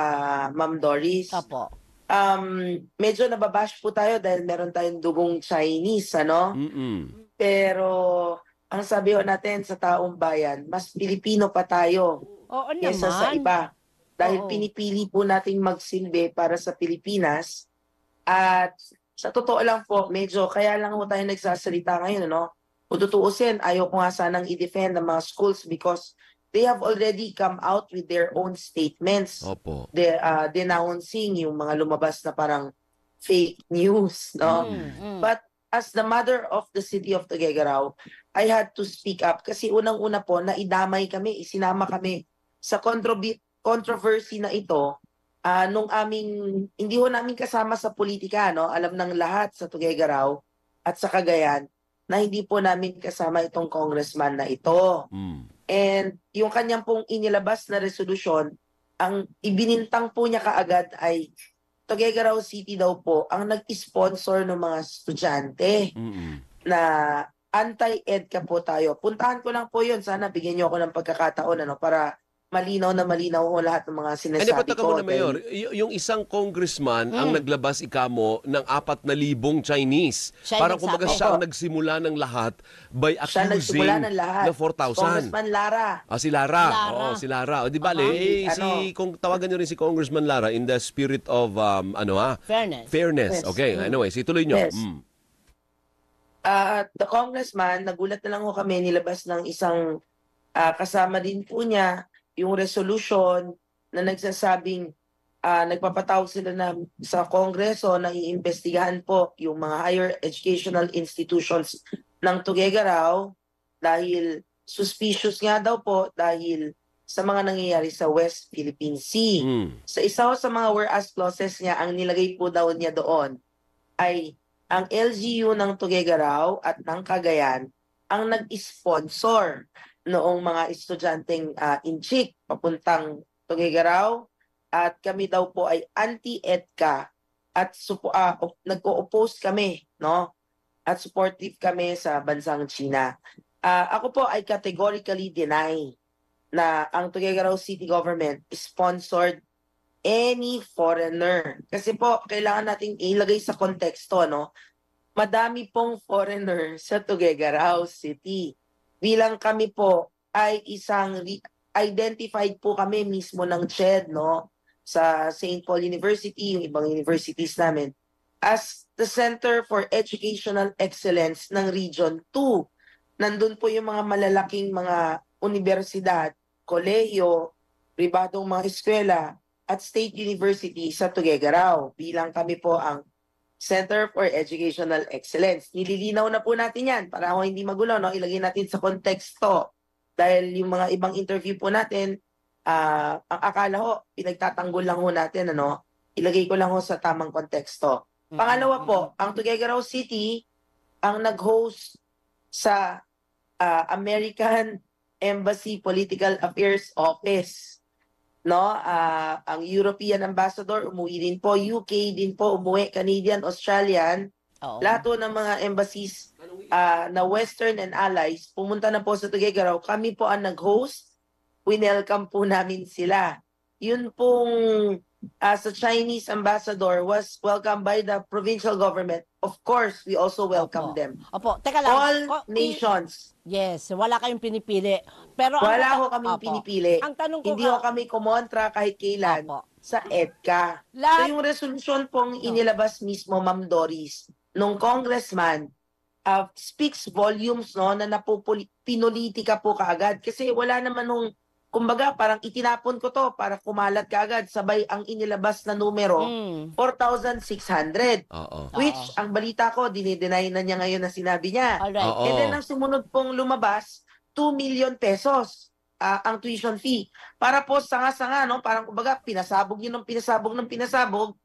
Ma'am Doris. Opo. Um, medyo nababash po tayo dahil meron tayong dugong Chinese, ano? Mm-mm. Pero ang sabi ho natin sa taong bayan, mas Pilipino pa tayo Oo kesa sa naman. iba. Dahil Oo. pinipili po nating magsilbi para sa Pilipinas. At sa totoo lang po, medyo kaya lang po tayo nagsasalita ngayon, ano? Kung tutuusin, ayaw ko nga sanang i-defend ang mga schools because they have already come out with their own statements Opo. de, uh, denouncing yung mga lumabas na parang fake news, no? Mm, mm. But as the mother of the city of Tuguegarao, I had to speak up kasi unang-una po naidamay kami, isinama kami sa controbi- controversy na ito ah, nung aming hindi ho namin kasama sa politika no, alam ng lahat sa Tuguegarao at sa Cagayan na hindi po namin kasama itong congressman na ito. Mm. And yung kanyang pong inilabas na resolusyon, ang ibinintang po niya kaagad ay Tuguegarao City daw po ang nag-sponsor ng mga estudyante Mm-mm. na anti-EDCA po tayo. Puntahan ko lang po yun. Sana bigyan niyo ako ng pagkakataon ano, para malinaw na malinaw ko lahat ng mga Hindi, sinasabi ko. mo na, Mayor. dahil- Y- yung isang congressman ang Mm. naglabas ikamo ng apat na libong Chinese. Siya yung Parang kumbaga nagsabi. siya ang nagsimula ng lahat by Siya accusing nagsimula ng lahat. na 4,000. Congressman Lara. Ah, si Lara. Lara. Oo, si Lara. O, di ba, Aha. eh, Ano? si, kung tawagan niyo rin si Congressman Lara in the spirit of, um, ano ha? Fairness. Fairness. Yes. Okay, Mm. anyway, si tuloy niyo. Yes. Mm. At the congressman, nagulat na lang ho kami, nilabas ng isang ah, kasama din po niya yung resolution na nagsasabing ah, nagpapatawag sila na sa kongreso na iimbestigahan po yung mga higher educational institutions ng Tuguegarao dahil suspicious nga daw po dahil sa mga nangyayari sa West Philippine Sea. Mm. Sa isa sa mga whereas clauses niya, ang nilagay po daw niya doon ay ang LGU ng Tuguegarao at ng Cagayan ang nag-sponsor noong mga estudyanteng uh, inchik papuntang Tuguegarao at kami daw po ay anti-EDCA at supo, ah, op- nag-o-oppose kami no at supportive kami sa bansang China. Ah, ako po ay categorically deny na ang Tuguegarao City Government sponsored any foreigner. Kasi po, kailangan nating ilagay sa konteksto, no? Madami pong foreigner sa Tuguegarao City. Bilang kami po ay isang identified po kami mismo ng CHED, no? Sa St. Paul University, yung ibang universities namin, as the Center for Educational Excellence ng Region 2. Nandun po yung mga malalaking mga universidad, kolehiyo, pribadong mga eskwela, at State University sa Tuguegarao bilang kami po ang Center for Educational Excellence. Nililinaw na po natin yan para ako hindi magulo, no? ilagay natin sa konteksto. Dahil yung mga ibang interview po natin, ah, ang akala ho, pinagtatanggol lang ho natin, ano? ilagay ko lang ho sa tamang konteksto. Pangalawa po, ang Tuguegarao City ang nag-host sa ah, American Embassy Political Affairs Office no? Ah, ang European ambassador umuwi din po. UK din po umuwi. Canadian Australian. Oo. lahat po ng mga embassies ah, na Western and allies pumunta na po sa Tuguegarao kami po ang nag-host. Winelcome po namin sila. Yun pong ah, sa Chinese ambassador was welcomed by the provincial government of course we also welcome Opo. them Opo, teka lang. all Ko- nations Yes, wala kayong pinipili. Pero ang- wala ho Opo. pinipili Ang tanong ko hindi ka- ho kami kumontra kahit kailan sa EDCA. Lahat- So yung resolution pong inilabas mismo, Ma'am Doris, nung congressman, uh, speaks volumes no na napupuli- pinulitika po kaagad. Kasi wala naman nung, kumbaga parang itinapon ko to para kumalat kaagad. Sabay ang inilabas na numero, Hmm. 4,600. Oo. Which, ang balita ko, dinideny na niya ngayon na sinabi niya. Alright. Oo. And then ang sumunod pong lumabas, 2 million pesos ah, ang tuition fee. Para po sanga-sanga, no? parang kumbaga pinasabog yun ng pinasabog ng pinasabog,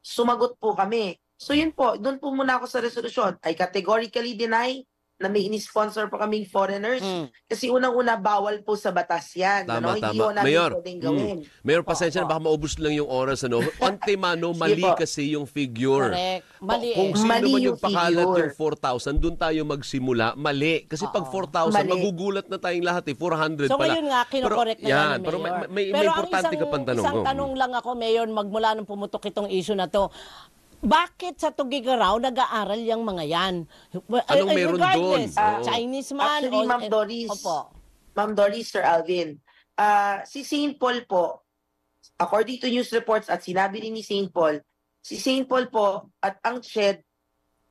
sumagot po kami. So yun po, doon po muna ako sa resolusyon. I categorically deny na may ini-sponsor po kaming foreigners. Hmm. Kasi unang-una, bawal po sa batas yan. Tama, ano? Hindi tama. namin Mayor, pwedeng gawin. mm, Mayor, pasensya na, baka maubos lang yung oras. Ano? Antemano, Sige mali po. kasi yung figure. Correct. Mali Kung eh. sino Mali man yung yung pakalat figure. yung 4,000, doon tayo magsimula. Mali. Kasi pag 4,000, Mali. magugulat na tayong lahat eh. 400 So pala. ngayon nga, kinokorek na yan, yan, pero may, Mayor. may, may Pero ang importante isang, ka pang tanong. Isang Oh. tanong lang ako, Mayor, magmula nung pumutok itong issue na to. Bakit sa Tugigaraw nag-aaral yung mga yan? Anong Eh, meron regardless, doon? Oo. Chinese man. Actually, o- Ma'am eh, Doris, Opo. Ma'am Doris, Sir Alvin, ah, si St. Paul po, according to news reports at sinabi rin ni St. Paul, si St. Paul po at ang CHED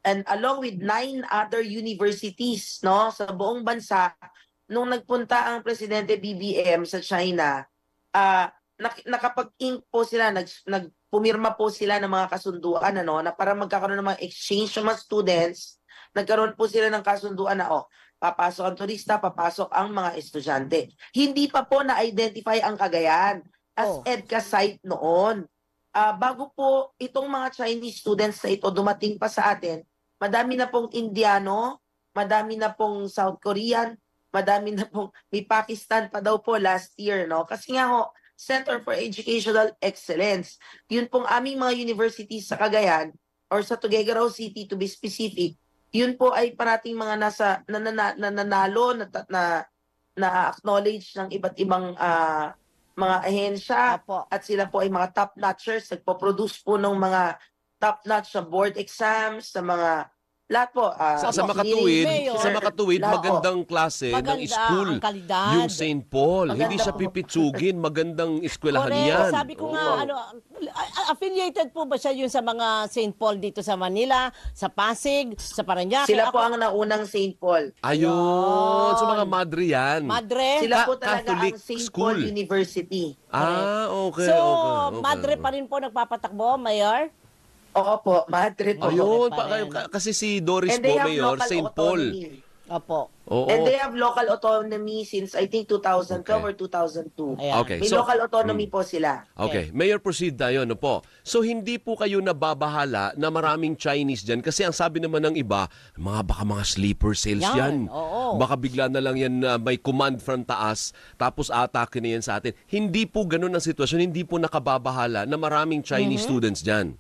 and along with nine other universities no sa buong bansa nung nagpunta ang presidente BBM sa China ah nak- nakapag-ink po sila nag nagpumirma po sila ng mga kasunduan ano na para magkakaroon ng mga exchange ng mga students nagkaroon po sila ng kasunduan na oh papasok ang turista papasok ang mga estudyante hindi pa po na-identify ang Cagayan as Oh. EDCA site noon Ah, bago po itong mga Chinese students na ito dumating pa sa atin, madami na pong Indiano, madami na pong South Korean, madami na pong may Pakistan pa daw po last year, no? Kasi nga ho, Center for Educational Excellence. Yun pong aming mga universities sa Cagayan or sa Tuguegarao City to be specific, yun po ay parating mga nasa nanana- nananalo na, na, na acknowledge ng iba't ibang ah, mga ahensya Opo. at sila po ay mga top notchers, nagpo-produce po ng mga top notch sa board exams, sa mga lahat po. ah, Sa, sa Opo. makatuwid, Mayor. sa makatuwid, Lahat po. magandang klase ng Maganda school. ang kalidad. Yung St. Paul. Hindi Maganda siya po. pipitsugin. Magandang eskwelahan Correct. yan. Sabi ko nga, Oo. ano, affiliated po ba siya yun sa mga St. Paul dito sa Manila, sa Pasig, sa Paranaque? Sila po ang naunang St. Paul. Ayun. Sa mga madre yan. Madre. Sila po talaga Catholic ang St. Paul University. ah, okay. so, okay, okay, madre okay. pa rin po nagpapatakbo, Mayor? Oo po, madre po. Ayun, pa pa, rin. ka- kasi si Doris And they po, have Mayor, local St. Paul. autonomy. Opo. Oo. And they have local autonomy since I think 2012 Okay. or 2002. Ayan. Okay. May so- local autonomy po sila. Okay, Mayor proceed tayo, no po. So hindi po kayo nababahala na maraming Chinese diyan kasi ang sabi naman ng iba, mga baka mga sleeper cells yan. Yan, oo. Baka bigla na lang yan na may command from taas tapos atake na yan sa atin. Hindi po ganun ang sitwasyon, hindi po nakababahala na maraming Chinese Mm-hmm. students diyan.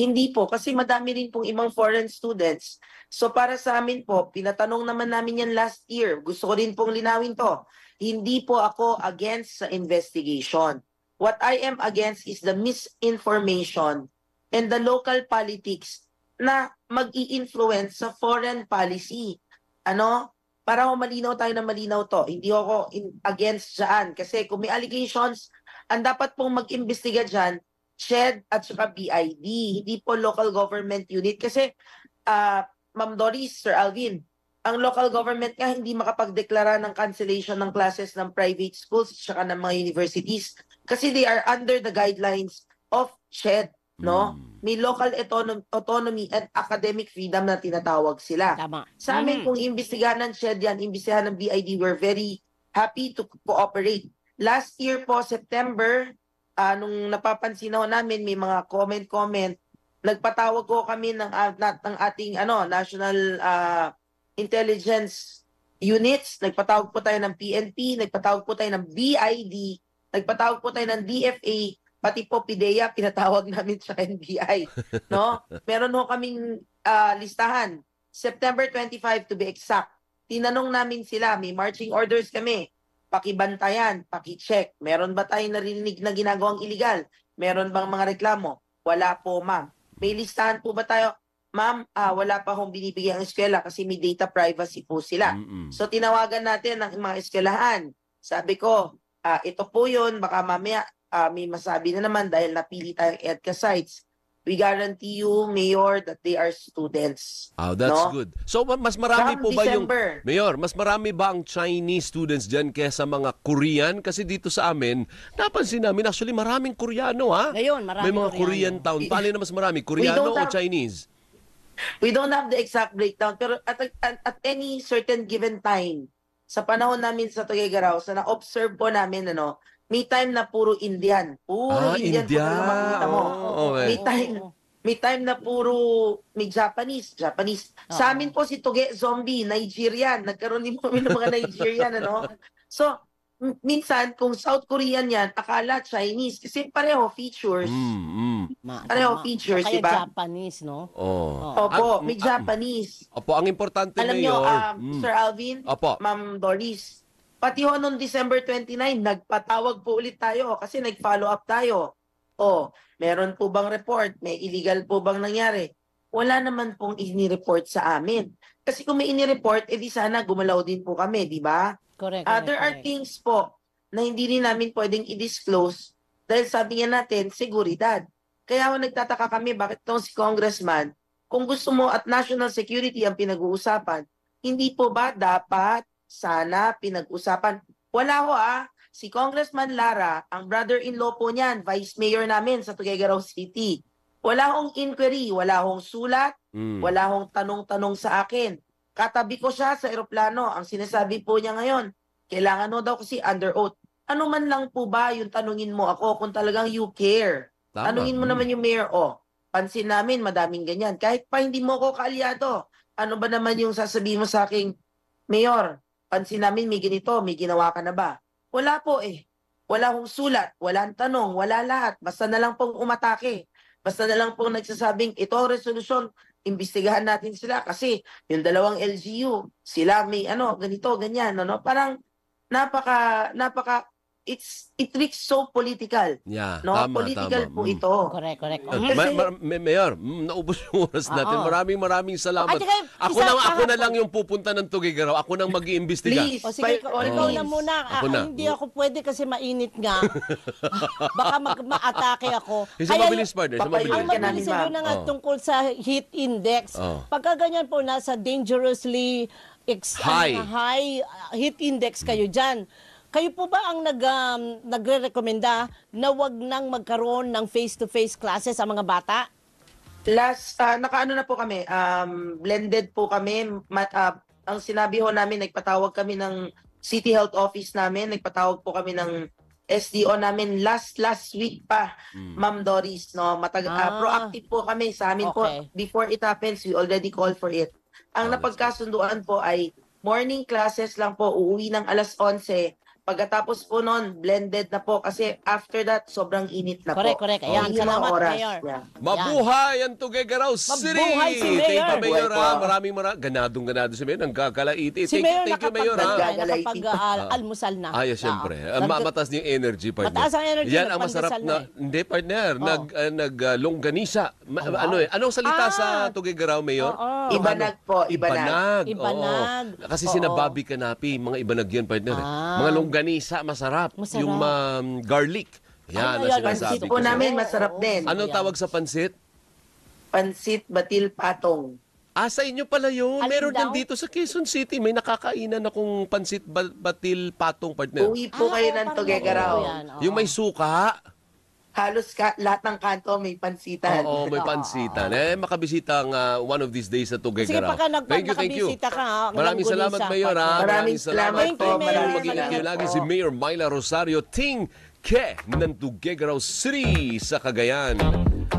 Hindi po, kasi madami rin pong ibang foreign students. So para sa amin po, pinatanong naman namin yan last year. Gusto ko rin pong linawin to. Hindi po ako against sa investigation. What I am against is the misinformation and the local politics na mag-i-influence sa foreign policy. Ano? Para ho malinaw tayo na malinaw to. Hindi ako in- against dyan. Kasi kung may allegations, ang dapat pong mag-imbestiga dyan, SHED at saka BID, hindi po local government unit. Kasi, ah Ma'am Doris, Sir Alvin, ang local government nga hindi makapagdeklara ng cancellation ng classes ng private schools at saka ng mga universities kasi they are under the guidelines of SHED, no? May local autonom- autonomy and academic freedom na tinatawag sila. Tama. Sa amin, Mm. kung imbestigahan ng SHED yan, imbestigahan ng BID, we're very happy to cooperate. Last year po, September, ah, nung napapansin ho namin, may mga comment-comment, nagpatawag ko kami ng, na- ng ating ano, National ah, Intelligence Units, nagpatawag po tayo ng PNP, nagpatawag po tayo ng BID, nagpatawag po tayo ng DFA, pati po PIDEA, pinatawag namin sa NBI. No? Meron ho kaming ah, listahan. September 25 to be exact. Tinanong namin sila, may marching orders kami. Pakibantayan, pakicheck. Meron ba tayong narinig na ginagawang illegal? Meron bang mga reklamo? Wala po, ma'am. May listahan po ba tayo? Ma'am, ah, wala pa akong binibigyan ang eskwela kasi may data privacy po sila. Mm-mm. So tinawagan natin ang mga eskwelahan. Sabi ko, ah, ito po yun, baka mamaya ah, may masabi na naman dahil napili tayong EDCA sites. We guarantee you, Mayor, that they are students. Oh, that's No? good. So ma- mas marami Come po ba yung December. Mayor, mas marami ba ang Chinese students diyan kaysa mga Korean kasi dito sa amin napansin namin actually maraming Koreano ha. Ngayon, marami May mga Korean Koreano. town. Paano na mas marami? Koreano o Chinese? We don't have the exact breakdown, pero at, at, at any certain given time, sa panahon namin sa Tuguegarao, sa na-observe po namin, ano, may time na puro Indian. Puro Ah, Indian, po India. talaga makikita mo. Oo, okay. May time, may time na puro may Japanese, Japanese. Sa amin po si Tuge Zombie, Nigerian. Nagkaroon din po kami ng mga Nigerian, ano. So, minsan, kung South Korean yan, akala Chinese. Kasi pareho features. Mm, mm. Ma- Pareho tama. features, di ba? Japanese, no? Oh. Opo, Ang- may Japanese. Opo, ang importante Alam Mayor. nyo, um, mm. Sir Alvin, Opo. Ma'am Doris, pati ho noong December 29, nagpatawag po ulit tayo kasi nag-follow up tayo. O, meron po bang report? May illegal po bang nangyari? Wala naman pong ini-report sa amin. Kasi kung may ini-report, edi sana gumalaw din po kami, di ba? Correct, correct, there are correct. things po na hindi rin namin pwedeng i-disclose dahil sabi nga natin, seguridad. Kaya ako nagtataka kami bakit itong si congressman, kung gusto mo at national security ang pinag-uusapan, hindi po ba dapat sana pinag-usapan? Wala ho ah, si Congressman Lara, ang brother-in-law po niyan, vice mayor namin sa Tuguegarao City. Wala hong inquiry, wala hong sulat, Mm. wala hong tanong-tanong sa akin. Katabi ko siya sa eroplano. Ang sinasabi po niya ngayon, kailangan mo daw kasi under oath. Ano man lang po ba yung tanungin mo ako kung talagang you care? Tama. Tanungin mo Mm. naman yung mayor, oh, pansin namin madaming ganyan. Kahit pa hindi mo ko kaalyado, ano ba naman yung sasabihin mo sa aking, Mayor, pansin namin may ganito, may ginawa ka na ba? Wala po eh. wala hong sulat, walang tanong, wala lahat. Basta na lang pong umatake. Basta na lang pong nagsasabing ito ang resolusyon, imbestigahan natin sila kasi yung dalawang LGU, sila may ano, ganito, ganyan, ano, parang napaka, napaka, it's, it reeks so political. Yeah, No, tama, political tama. po Mm. ito. Correct, correct. Uh, Mhm. ma- ma- ma- Mayor, mm, naubos yung oras natin. Oo. Maraming maraming salamat. At saka, Ako isa na ako na lang yung pupunta ng Tugigaraw. Ako nang mag-iimbestiga. Please, O sige, by ikaw, all ikaw na means. muna. Ako Ah, na. hindi ako pwede kasi mainit nga. Baka mag- ma-atake ako. Isa Kaya mabilis, partner. Isa mabilis. Ang ka namin, mabilis ma'am. yun na nga Oh. tungkol sa heat index. Oh. Pagka ganyan po, nasa dangerously ex- High. ano, high uh, heat index kayo dyan. Kayo po ba ang nag, um, nagre-recommenda na wag nang magkaroon ng face-to-face classes sa mga bata? Last, ah, nakaano na po kami, um, blended po kami. Ma- ah, ang sinabi ho namin, nagpatawag kami ng City Health Office namin, nagpatawag po kami ng SDO namin last last week pa, Mm. Ma'am Doris, no, matag ah, Ah. proactive po kami sa amin po. Okay. Before it happens, we already called for it. Ang Oh, napagkasunduan po ay morning classes lang po, uuwi ng alas 11. Pagkatapos po noon, blended na po kasi after that, sobrang init na Correct, po. correct. Ayan, yung mga salamat, oras. Mayor. Yeah. Mabuhay ang Tugigaraw City! Mabuhay si Mayor. Thank you, Mayor. Po. Ha? Maraming maraming ganadong ganado si Mayor. Nagkakalaiti. Si Thank you, Mayor thank you, Mayor. Ha? nakapag- nakapag-almusal na. Ah, yes, syempre. Oo. Uh, ma- mataas din yung energy, partner. Mataas ang energy, Yan ang masarap na, na eh. hindi, partner, nag, uh, nag longganisa. Ma-. Ano eh, anong salita Ah. sa Tugigaraw, Mayor? Oo. Ibanag po, ibanag. Ibanag. Ibanag. oo. Kasi Oo. sinababi kanapi, mga ibanag yan, partner. eh. Ah. Mga longganisa, masarap. Masarap. Yung um, garlic. Yan, Ay, ang sinasabi Pansit ko namin, masarap din. Anong Ayan. tawag sa pansit? Pansit Batil Patong. Ah, sa inyo pala yun. Alin Meron daw? din dito sa Quezon City. May nakakainan akong pansit ba- batil patong partner. Uwi po Ah, kayo ng parang Tugegaraw. oo, yan, oo. Yung may suka. Halos ka, lahat ng kanto may pansitan. Oo, may pansitan. Eh, makabisita ang ah, one of these days sa Sige, you, thank you. nakabisita ka, ha, Maraming ng salamat, Mayor. Ha? Maraming salamat Thank you, po. Mayor. Maraming Mag-ingat kayo salamat lagi si Mayor Myla Rosario Ting Ke ng Tugegaraw City sa Cagayan.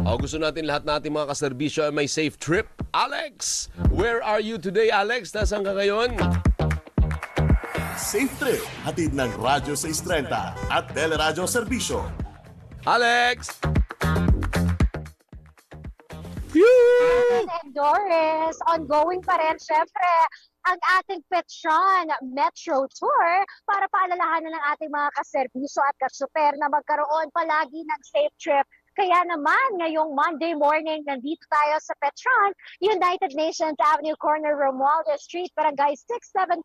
O, gusto natin lahat natin mga kaserbisyo ay may safe trip. Alex, where are you today, Alex? Nasaan ka ngayon? Safe Trip, hatid ng Radyo 630 at Teleradyo Serbisyo. Alex! Phew! and Doris, ongoing pa rin, syempre, ang ating Petron Metro Tour para paalalahanan ng ating mga kaserbiso at kasuper na magkaroon palagi ng safe trip. Kaya naman, ngayong Monday morning, nandito tayo sa Petron, United Nations Avenue Corner, Romualdez Street, Barangay 674,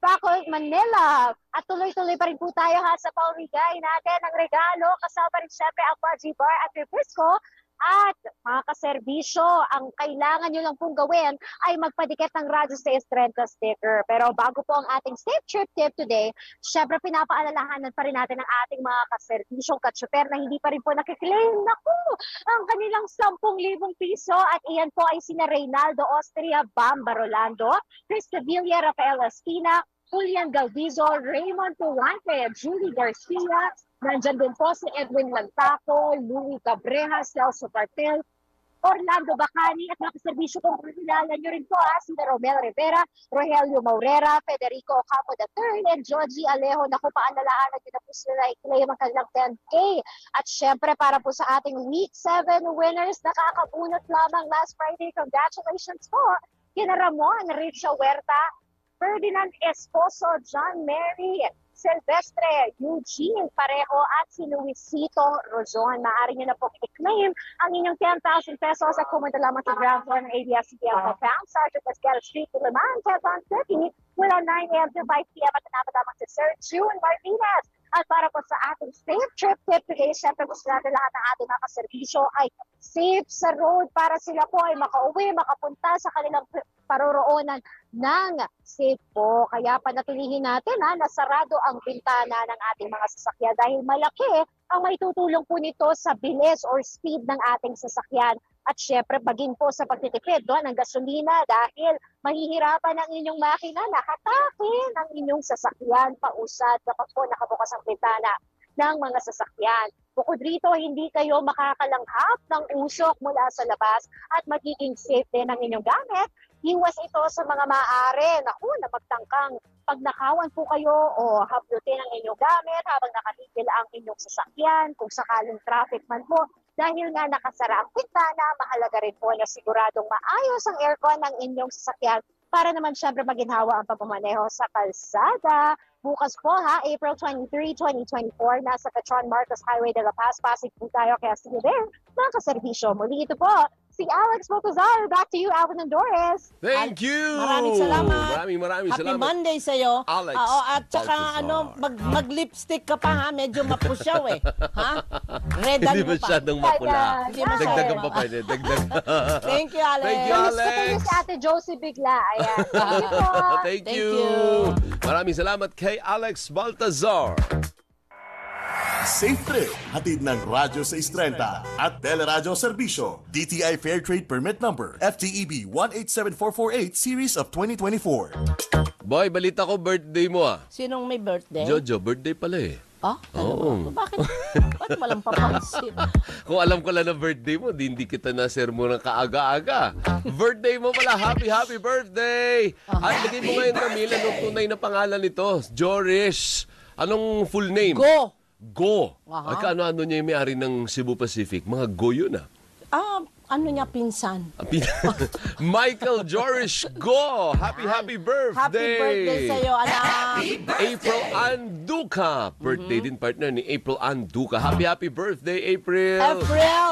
Bacol, Manila. At tuloy-tuloy pa rin po tayo ha sa paurigay natin ng regalo. Kasama rin syempre ang Pudgy Bar at Refresco at mga kaserbisyo, ang kailangan nyo lang pong gawin ay magpadikit ng Radyo 630 sticker. Pero bago po ang ating safe trip tip today, syempre pinapaalalahanan pa rin natin ang ating mga kaserbisyong katsuper na hindi pa rin po nakiklaim. Naku! Ang kanilang 10,000 piso at iyan po ay sina Reynaldo Austria, Bamba Rolando, Chris Sevilla, Rafael Espina, Julian Galvizo, Raymond Puwante, Julie Garcia, Nandyan din po si Edwin Lantaco, Louis Cabreja, Celso Cartel, Orlando Bacani at mga kaserbisyo kong kilala nyo rin po ha, si Romel Rivera, Rogelio Maurera, Federico Ocampo III, and Georgie Alejo. Naku, paalalahanan nyo na po sila i-claim ang kanilang 10K. At syempre, para po sa ating Week 7 winners, nakakabunot lamang last Friday. Congratulations po kina Ramon Richa Huerta, Ferdinand Esposo, John Mary, Silvestre, Eugene Parejo at si Luisito Rozon. Maaari niyo na po i-claim ang inyong 10,000 pesos at kumunta lamang sa ground floor ng ABS-CBN Compound, Sergeant Pascal Street, Liman, Quezon City, mula 9 a.m. to 5 p.m. at dapat lamang si Sir June Martinez. At para po sa ating safe trip tip today, syempre gusto natin lahat ng ating mga kaservisyo ay safe sa road para sila po ay makauwi, makapunta sa kanilang paroroonan ng safe po. Kaya panatilihin natin ha, nasarado ang bintana ng ating mga sasakyan dahil malaki ang maitutulong po nito sa bilis or speed ng ating sasakyan. At syempre, bagin po sa pagtitipid doon ng gasolina dahil mahihirapan ang inyong makina na hatakin ang inyong sasakyan pausad kapag po nakabukas ang bintana ng mga sasakyan. Bukod rito, hindi kayo makakalanghap ng usok mula sa labas at magiging safe din ang inyong gamit Iwas ito sa mga maaari. Naku, na magtangkang pagnakawan po kayo o haplutin ang inyong gamit habang nakatigil ang inyong sasakyan, kung sakaling traffic man po. Dahil nga nakasara ang pintana, mahalaga rin po na siguradong maayos ang aircon ng inyong sasakyan para naman syempre maginhawa ang pagmamaneho sa kalsada. Bukas po ha, April 23, 2024, nasa Petron Marcos Highway de La Paz, Pasig po tayo. Kaya see you there, mga kaservisyo. Muli ito po, si Alex Baltazar. Back to you, Alvin and Doris. Thank you! Maraming salamat. Maraming maraming Happy salamat. Monday sa'yo. Alex Oo, at saka Baltazar. ano, mag, mag-lipstick ka pa ha, medyo mapusyaw eh. Ha? Redan Hindi mo pa. masyadong mapula. Hindi masyado. Dagdagan pa pwede. Dagdag. Thank you, Alex. Thank you, Gusto ko Alex. si Ate Josie bigla. Ayan. Thank you po. Thank, Thank you. you. Maraming salamat kay Alex Baltazar. Safe Trip, hatid ng Radyo 630 at Teleradyo Serbisyo. DTI Fair Trade Permit Number, FTEB 187448 Series of 2024. Boy, balita ko birthday mo ah. Sinong may birthday? Jojo, birthday pala eh. Ah, Oo. Bakit? Bakit walang papansin? Kung alam ko lang na birthday mo, di hindi kita na sermo ng kaaga-aga. birthday mo pala. Happy, happy birthday! At bigay mo ngayon, Camila, anong tunay na pangalan nito? Joris. Anong full name? Go! Go. Aha. Ay, kaano-ano niya yung may-ari ng Cebu Pacific? Mga go yun ah. Ah, ano niya, pinsan? Michael Joris Go! Happy, happy birthday! Happy birthday sa'yo, anak! April Anduka. Birthday din partner ni April Anduka. Happy, happy birthday, April! April!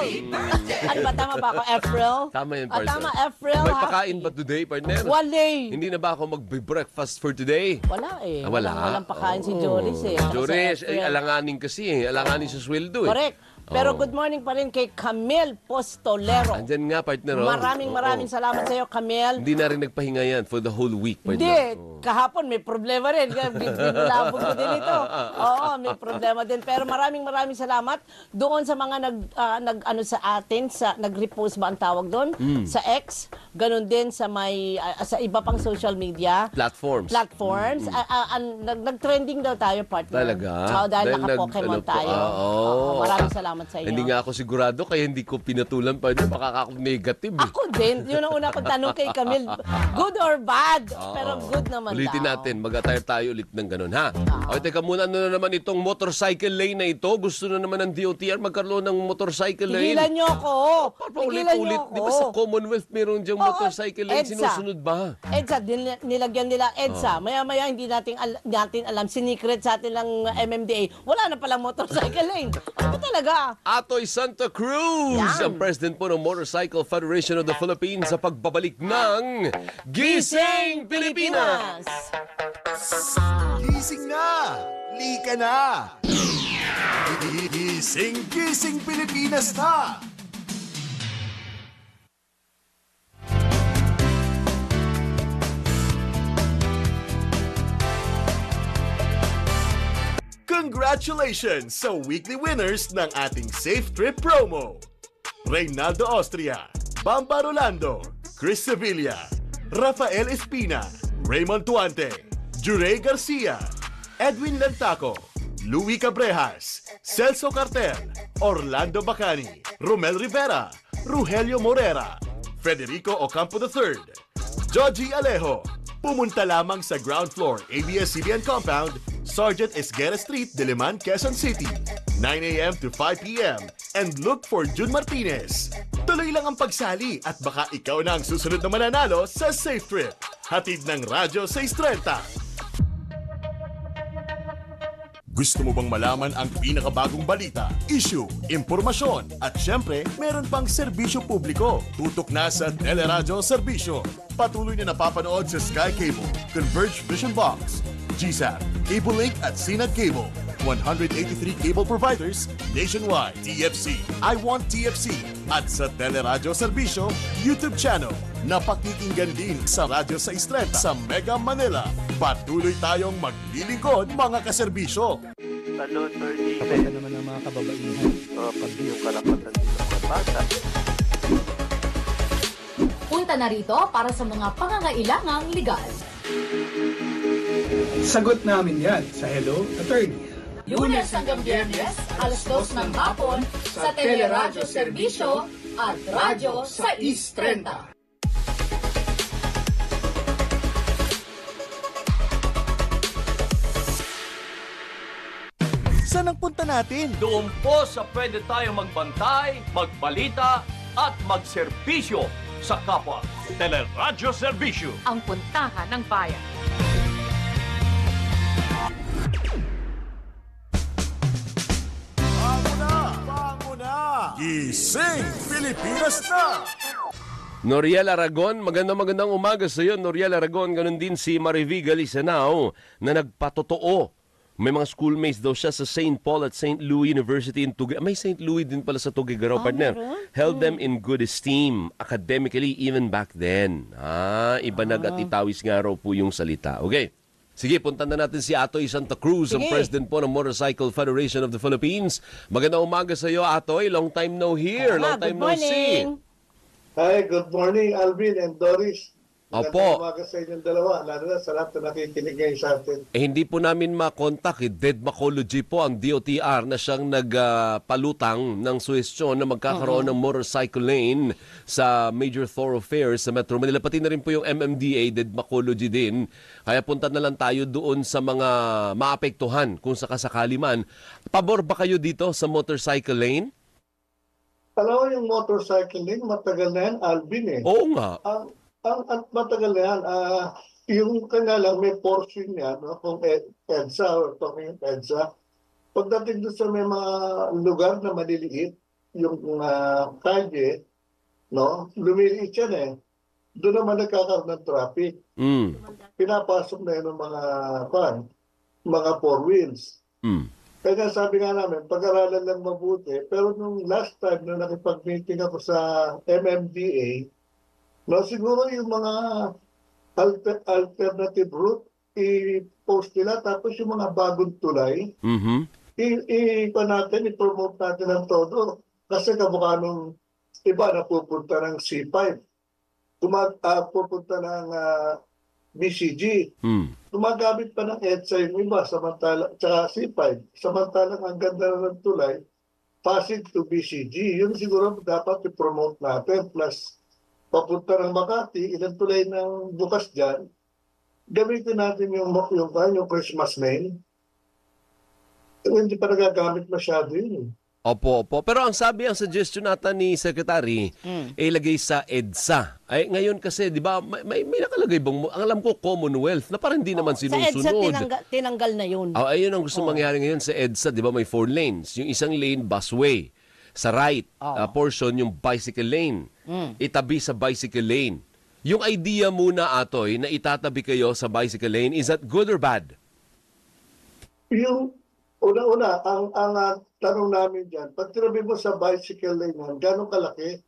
ano ba, tama ba ako? April? Tama yan, Ah, partner. tama, April. May happy. pakain ba today, partner? Wala eh. Hindi na ba ako mag-breakfast for today? Wala eh. Ah, wala? Walang, pakain si Oh. Joris eh. Saka si Joris, April. ay, alanganin kasi eh. Alanganin sa sweldo eh. Correct. Oh. Pero good morning pa rin kay Camille Postolero. Andyan nga, partner. oh. Maraming Oo. maraming salamat sa iyo, Camille. Hindi na rin nagpahinga yan for the whole week, partner. Hindi, kahapon may problema rin. Binulabog ko din ito. Oo, may problema din. Pero maraming maraming salamat doon sa mga nag, ah, nag ano sa atin, sa nag-repost ba ang tawag doon? Mm. Sa X, ganun din sa may ah, sa iba pang social media Platforms. platforms. Ah, ah, an- nag, nag-trending daw tayo, partner. Talaga? Oo, dahil, Dahil nag- naka-Pokemon ano po, tayo. ah, oo. Oo, maraming salamat sa inyo. Hindi nga ako sigurado kaya hindi ko pinatulan pa rin. Baka ako negative eh. Ako din. Yun ang una kong tanong kay Camille. Good or bad? Pero Oo. good naman Ulitin daw. natin, mag-attire tayo ulit ng ganun, ha? O, teka muna, ano na naman itong motorcycle lane na ito? Gusto na naman ng DOTR magkaroon ng motorcycle lane? Tigilan niyo ako. Tigilan niyo Paulit-ulit. ako. Di ba sa Commonwealth meron diyang Oo, motorcycle lane? EDSA. Sinusunod ba? EDSA, din- nilagyan nila EDSA. Maya-maya hindi natin, al- natin alam. Sinikret sa atin ng MMDA. Wala na palang motorcycle lane. Ano ba talaga? Atoy Santa Cruz, Yan. ang president po ng Motorcycle Federation of the Philippines sa pagbabalik ng Gising Pilipinas! Gising na! Lika na! Gising, gising Pilipinas na! Congratulations sa weekly winners ng ating Safe Trip promo! Reynaldo Austria, Bamba Rolando, Chris Sevilla, Rafael Espina, Raymond Tuante, Jure Garcia, Edwin Lantaco, Louis Cabrejas, Celso Cartel, Orlando Bacani, Romel Rivera, Rugelio Morera, Federico Ocampo III, Joji Alejo. Pumunta lamang sa ground floor ABS-CBN compound, Sergeant Esguera Street, Diliman, Quezon City, 9 a.m. to 5 p.m. and look for June Martinez. Tuloy lang ang pagsali at baka ikaw na ang susunod na mananalo sa Safe Trip. Hatid ng Radyo 630. Gusto mo bang malaman ang pinakabagong balita, issue, impormasyon, at syempre, meron pang serbisyo publiko. Tutok na sa Teleradyo Serbisyo. Patuloy na napapanood sa Sky Cable, Converge Vision Box, GSAT, Cable Link at CNET Cable. 183 cable providers nationwide. TFC, I Want TFC. At sa Teleradyo Serbisyo, YouTube channel na pakikinggan din sa Radyo sa Istreta sa Mega Manila. Patuloy tayong maglilingkod mga kaserbisyo. Hello, attorney. Kapag naman ang mga kababaihan. Uh, pag yung karapatan ng mga bata. Punta na rito para sa mga pangangailangang legal. Sagot namin yan sa Hello Attorney. Lunes hanggang Biyernes, alas 2 ng hapon sa Teleradyo Serbisyo at Radyo sa East 30. Saan ang punta natin? Doon po sa pwede tayo magbantay, magbalita at magserbisyo sa kapwa. Teleradyo Serbisyo. Ang puntahan ng bayan. Bango na! Bango na! Gising Pilipinas na! Noriel Aragon, magandang magandang umaga sa iyo. Noriel Aragon, ganun din si Mariví Galisanao na nagpatotoo. May mga schoolmates daw siya sa St. Paul at St. Louis University in Tuguegarao. May St. Louis din pala sa Tuguegarao, partner. Held them in good esteem, academically, even back then. Ah, ibanag at itawis nga raw po yung salita. Okay. Sige, puntan na natin si Atoy Santa Cruz, ang Sige. president po ng Motorcycle Federation of the Philippines. Magandang umaga sa iyo, Atoy. Long time no hear, long Ah, time good no see. morning. Hi, good morning Alvin and Doris. Opo. Magandang umaga sa inyong dalawa, lalo na sa lahat na nakikinig ngayon sa atin. Eh, hindi po namin makontak. Eh. Dead Macology po ang DOTR na siyang nagpalutang ng suwestyon na magkakaroon ng motorcycle lane sa major thoroughfares sa Metro Manila. Pati na rin po yung MMDA, Dead Macology din. Kaya punta na lang tayo doon sa mga maapektuhan kung sakasakali man. Pabor ba kayo dito sa motorcycle lane? Alam mo yung motorcycle lane, matagal na yan, Alvin eh. Oo nga. Ang, ang, ang matagal na yan, ah, yung kanya lang may portion niya, no, kung Ed- EDSA or talking EDSA, pagdating doon sa may mga lugar na maliliit, yung uh, kalye, no, lumiliit yan eh. Doon naman nagkakaroon ng traffic. Mm. Pinapasok na yun ng mga, pan, mga four wheels. Mm. Kaya sabi nga namin, pag-aralan lang mabuti. Pero nung last time na nakipag-meeting ako sa MMDA, no, siguro yung mga alter- alternative route, i-post nila. Tapos yung mga bagong tulay, Mhm. i- i- pa natin, i-promote natin ang todo. Kasi kamukha nung iba na pupunta ng C5. Kumag, ah, pupunta ng ah, BCG Mm. gumagamit pa ng EDSA yung iba, samantala, tsaka C5. Samantalang ang ganda na ng tulay, Pasig to BCG. Yun siguro dapat i-promote natin. Plus, papunta ng Makati, ilang tulay ng bukas dyan, gamitin natin yung, yung, yung, yung Christmas lane. Pero hindi pa nagagamit masyado yun. eh. Opo, opo. Pero ang sabi, ang suggestion nata ni Secretary, Mm. ilagay sa EDSA. Ay, ngayon kasi, di ba, may, may, may nakalagay bang, ang alam ko, Commonwealth, na parang hindi naman Sa EDSA, sinusunod. tinanggal, tinanggal na yun. Oh, ayun ang gusto mangyari ngayon sa EDSA, di ba, may four lanes. Yung isang lane, busway. Sa right uh, portion, yung bicycle lane. Mm. Itabi sa bicycle lane. Yung idea muna, Atoy, na itatabi kayo sa bicycle lane, is that good or bad? Yung una-una, ang, ang ah, tanong namin dyan, pag tinabi mo sa bicycle lane gano'ng kalaki?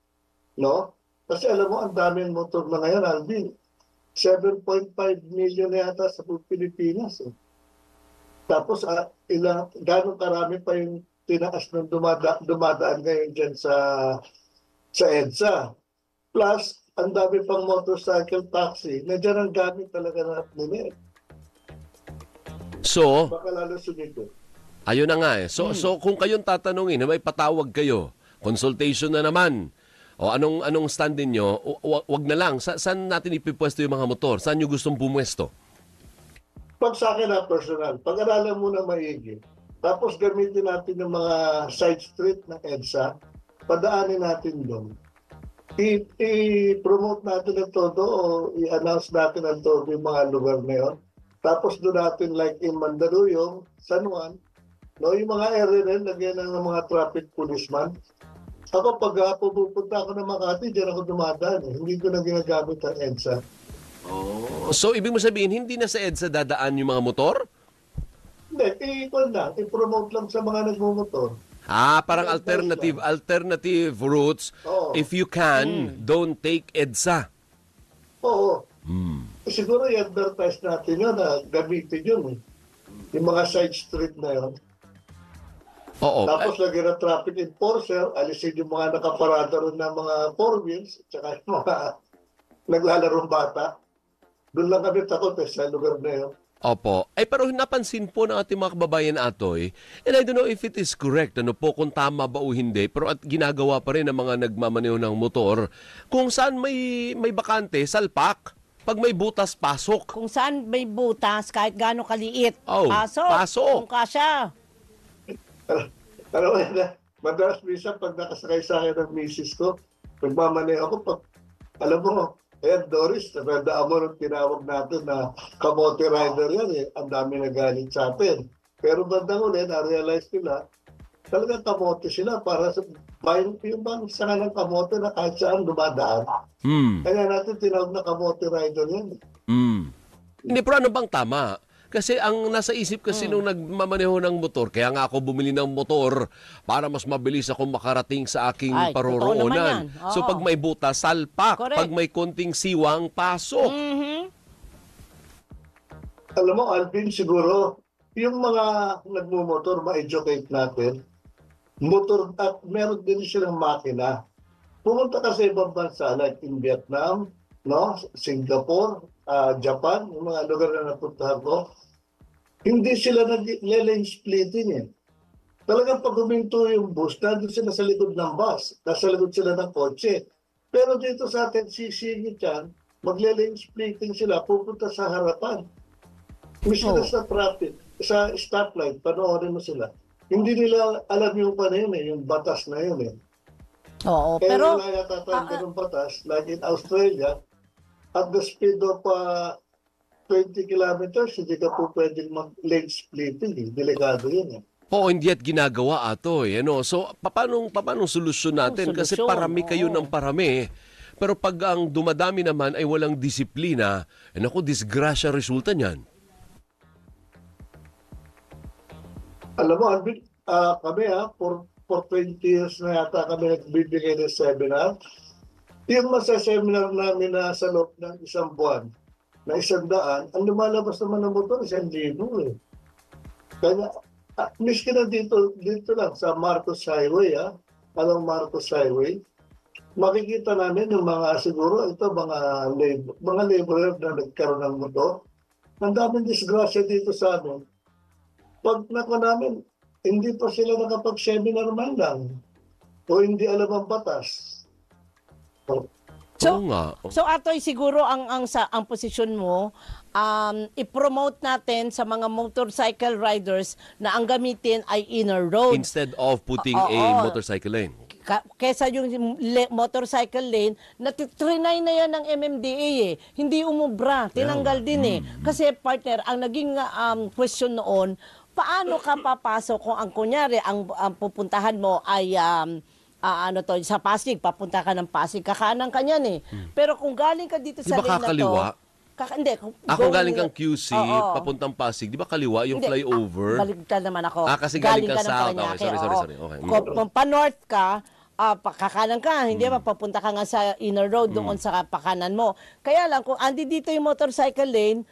No? Kasi alam mo, ang daming motor na ngayon, Alvin. 7.5 million na yata sa Pilipinas. Eh. Tapos, ah, ilang, gano'ng karami pa yung tinaas ng dumada, dumadaan ngayon dyan sa, sa EDSA. Plus, ang dami pang motorcycle taxi na dyan ang gamit talaga ng nila. So, Baka lalo sumito. Ayun na nga eh. So, so kung kayong tatanungin na may patawag kayo, consultation na naman, o anong anong stand wa- wag na lang. Sa, saan natin ipipwesto yung mga motor? Saan nyo gustong bumwesto? Pag sa akin na personal, pag-aralan muna maigi. Tapos gamitin natin yung mga side street ng EDSA, padaanin natin doon. I-promote natin ang todo o i-announce natin ang todo yung mga lugar na yun. Tapos doon natin like in Mandaluyong, San Juan, no, yung mga area na yun, lagyan ng mga traffic policeman. Ako pag uh, pupunta ako ng Makati, diyan ako dumadaan. Eh. Hindi ko na ginagamit ang EDSA. So, ibig mo sabihin, hindi na sa EDSA dadaan yung mga motor? Hindi, i-call na, i-promote lang sa mga nagmumotor. Ah, parang alternative alternative routes. Oo. If you can, don't take EDSA. Oo. Hmm. Eh, Siguro i-advertise natin yun na gamitin yun. Eh. Yung mga side street na yun. Oo. Tapos lagyan ng traffic enforcer, alisin yung mga nakaparada ron ng mga four wheels, tsaka yung mga naglalarong bata. Doon lang kami takot eh, sa lugar na yun. Opo. Ay pero napansin po ng ating mga kababayan atoy, and I don't know if it is correct, ano po, kung tama ba o hindi, pero at ginagawa pa rin ng mga nagmamaneho ng motor, kung saan may, may bakante, salpak. Pag may butas, pasok. Kung saan may butas, kahit gaano kaliit, Oh, pasok. pasok. Kung kasya. Alam mo na, madalas minsan pag nakasakay sa akin ng misis ko, nagmamaneho ako pag, alam mo, ayan Doris, mo nung tinawag natin na kamote rider yan eh. Ang dami nagalit sa atin. Pero bandang uli, na-realize nila, talagang kamote sila para sa bayan yung bang sanga ng kamote na kahit saan dumadaan. Hmm. Kaya natin tinawag na kamote rider yan. Hmm. Hindi, pero ano bang tama? Kasi ang nasa isip kasi Hmm. nung nagmamaneho ng motor, kaya nga ako bumili ng motor para mas mabilis ako makarating sa aking Ay, paroroonan. So pag may butas, salpak. Correct. Pag may konting siwang, pasok. Mhm. Alam mo, Alvin, siguro, yung mga nagmumotor, ma-educate natin, motor at meron din silang makina. Pumunta ka sa ibang bansa like in Vietnam, no, Singapore, ah, Japan, yung mga lugar na napuntahan ko, hindi sila nag-lane splitting eh. Talagang pag huminto yung bus, nandun sila sa likod ng bus, nasa likod sila ng kotse. Pero dito sa atin, sisingit yan, magle-lane splitting sila, pupunta sa harapan. Mismo Oh. sa traffic, sa stoplight, panoorin mo sila. Hindi nila alam yung pa na yun eh, yung batas na yun eh. Oo, Kaya pero wala yata tayong ganung batas, like in Australia, at the speed of uh, 20 kilometers, hindi ka po pwedeng mag-lane splitting. Eh. Delikado yun eh. Oo, hindi at ginagawa ato eh. Ano? So, paano, paano solusyon natin? Kasi solusyon, parami kayo oo. ng parami. Pero pag ang dumadami naman ay walang disiplina, eh naku, disgrasya resulta niyan. Alam mo, ah, kami ha, for, for 20 years na yata kami nagbibigay ng seminar. Yung masaseminar namin na sa loob ng isang buwan, na isang daan, ang lumalabas naman ng motor, isang libo eh. Kaya, ah, miski na dito, dito lang sa Marcos Highway, ha, anong Marcos Highway, makikita namin yung mga siguro ito mga labor, mga laborer na nagkaroon ng motor. Ang daming disgrasya dito sa amin. Pag nako namin, hindi pa sila nakapag-seminar man lang. O hindi alam ang batas. So, Oo nga. So Atoy siguro ang ang sa ang posisyon mo um i-promote natin sa mga motorcycle riders na ang gamitin ay inner road. Instead of putting Oo. a motorcycle lane. Ka- kesa yung le- motorcycle lane, natitrinay na yan ng MMDA eh. Hindi umubra, tinanggal din eh. Kasi partner, ang naging um, question noon, paano ka papasok kung ang kunyari, ang, ang pupuntahan mo ay um, ah, ano to, sa Pasig, papunta ka ng Pasig, kakanan ka niyan eh. Pero kung galing ka dito Di sa lane na to, kaka, hindi, kung Ako going- galing kang QC, Oo. papuntang Pasig, di ba kaliwa yung Hindi, flyover? Ah, baligtad naman ako. Ah, kasi galing ka ng south. Okay, sorry, sorry, oo. sorry. Okay. Mm. Kung kung pa-north ka, ah, pakakanan ka, hindi ba papunta ka nga sa inner road doon Mm. sa pakanan mo. Kaya lang kung andi dito yung motorcycle lane,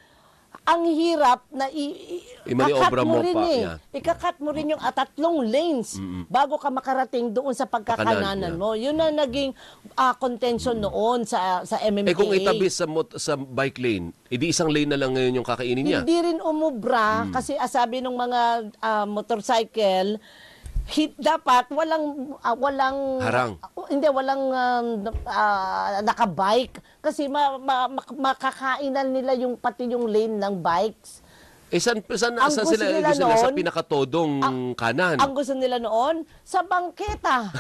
ang hirap na i, i- I-maniobra kakat mo mo rin pa, eh. yeah. Ikakat mo rin yung ah, tatlong lanes bago ka makarating doon sa pagkakananan Pakanan, yeah. mo. Yun na naging ah, contention noon sa sa MMDA. Eh kung itabi sa mot- sa bike lane, edi isang lane na lang ngayon yung kakainin niya. Hindi rin umubra Hmm. kasi ah, sabi ng mga ah, motorcycle hit dapat walang ah, walang Harang. ah, hindi walang um, ah, nakabike kasi ma, ma, ma- makakainan nila yung pati yung lane ng bikes. Eh saan, saan, Ang saan gusto sila, nila gusto nila sa noon, pinakatodong kanan? Ang gusto nila noon sa bangketa.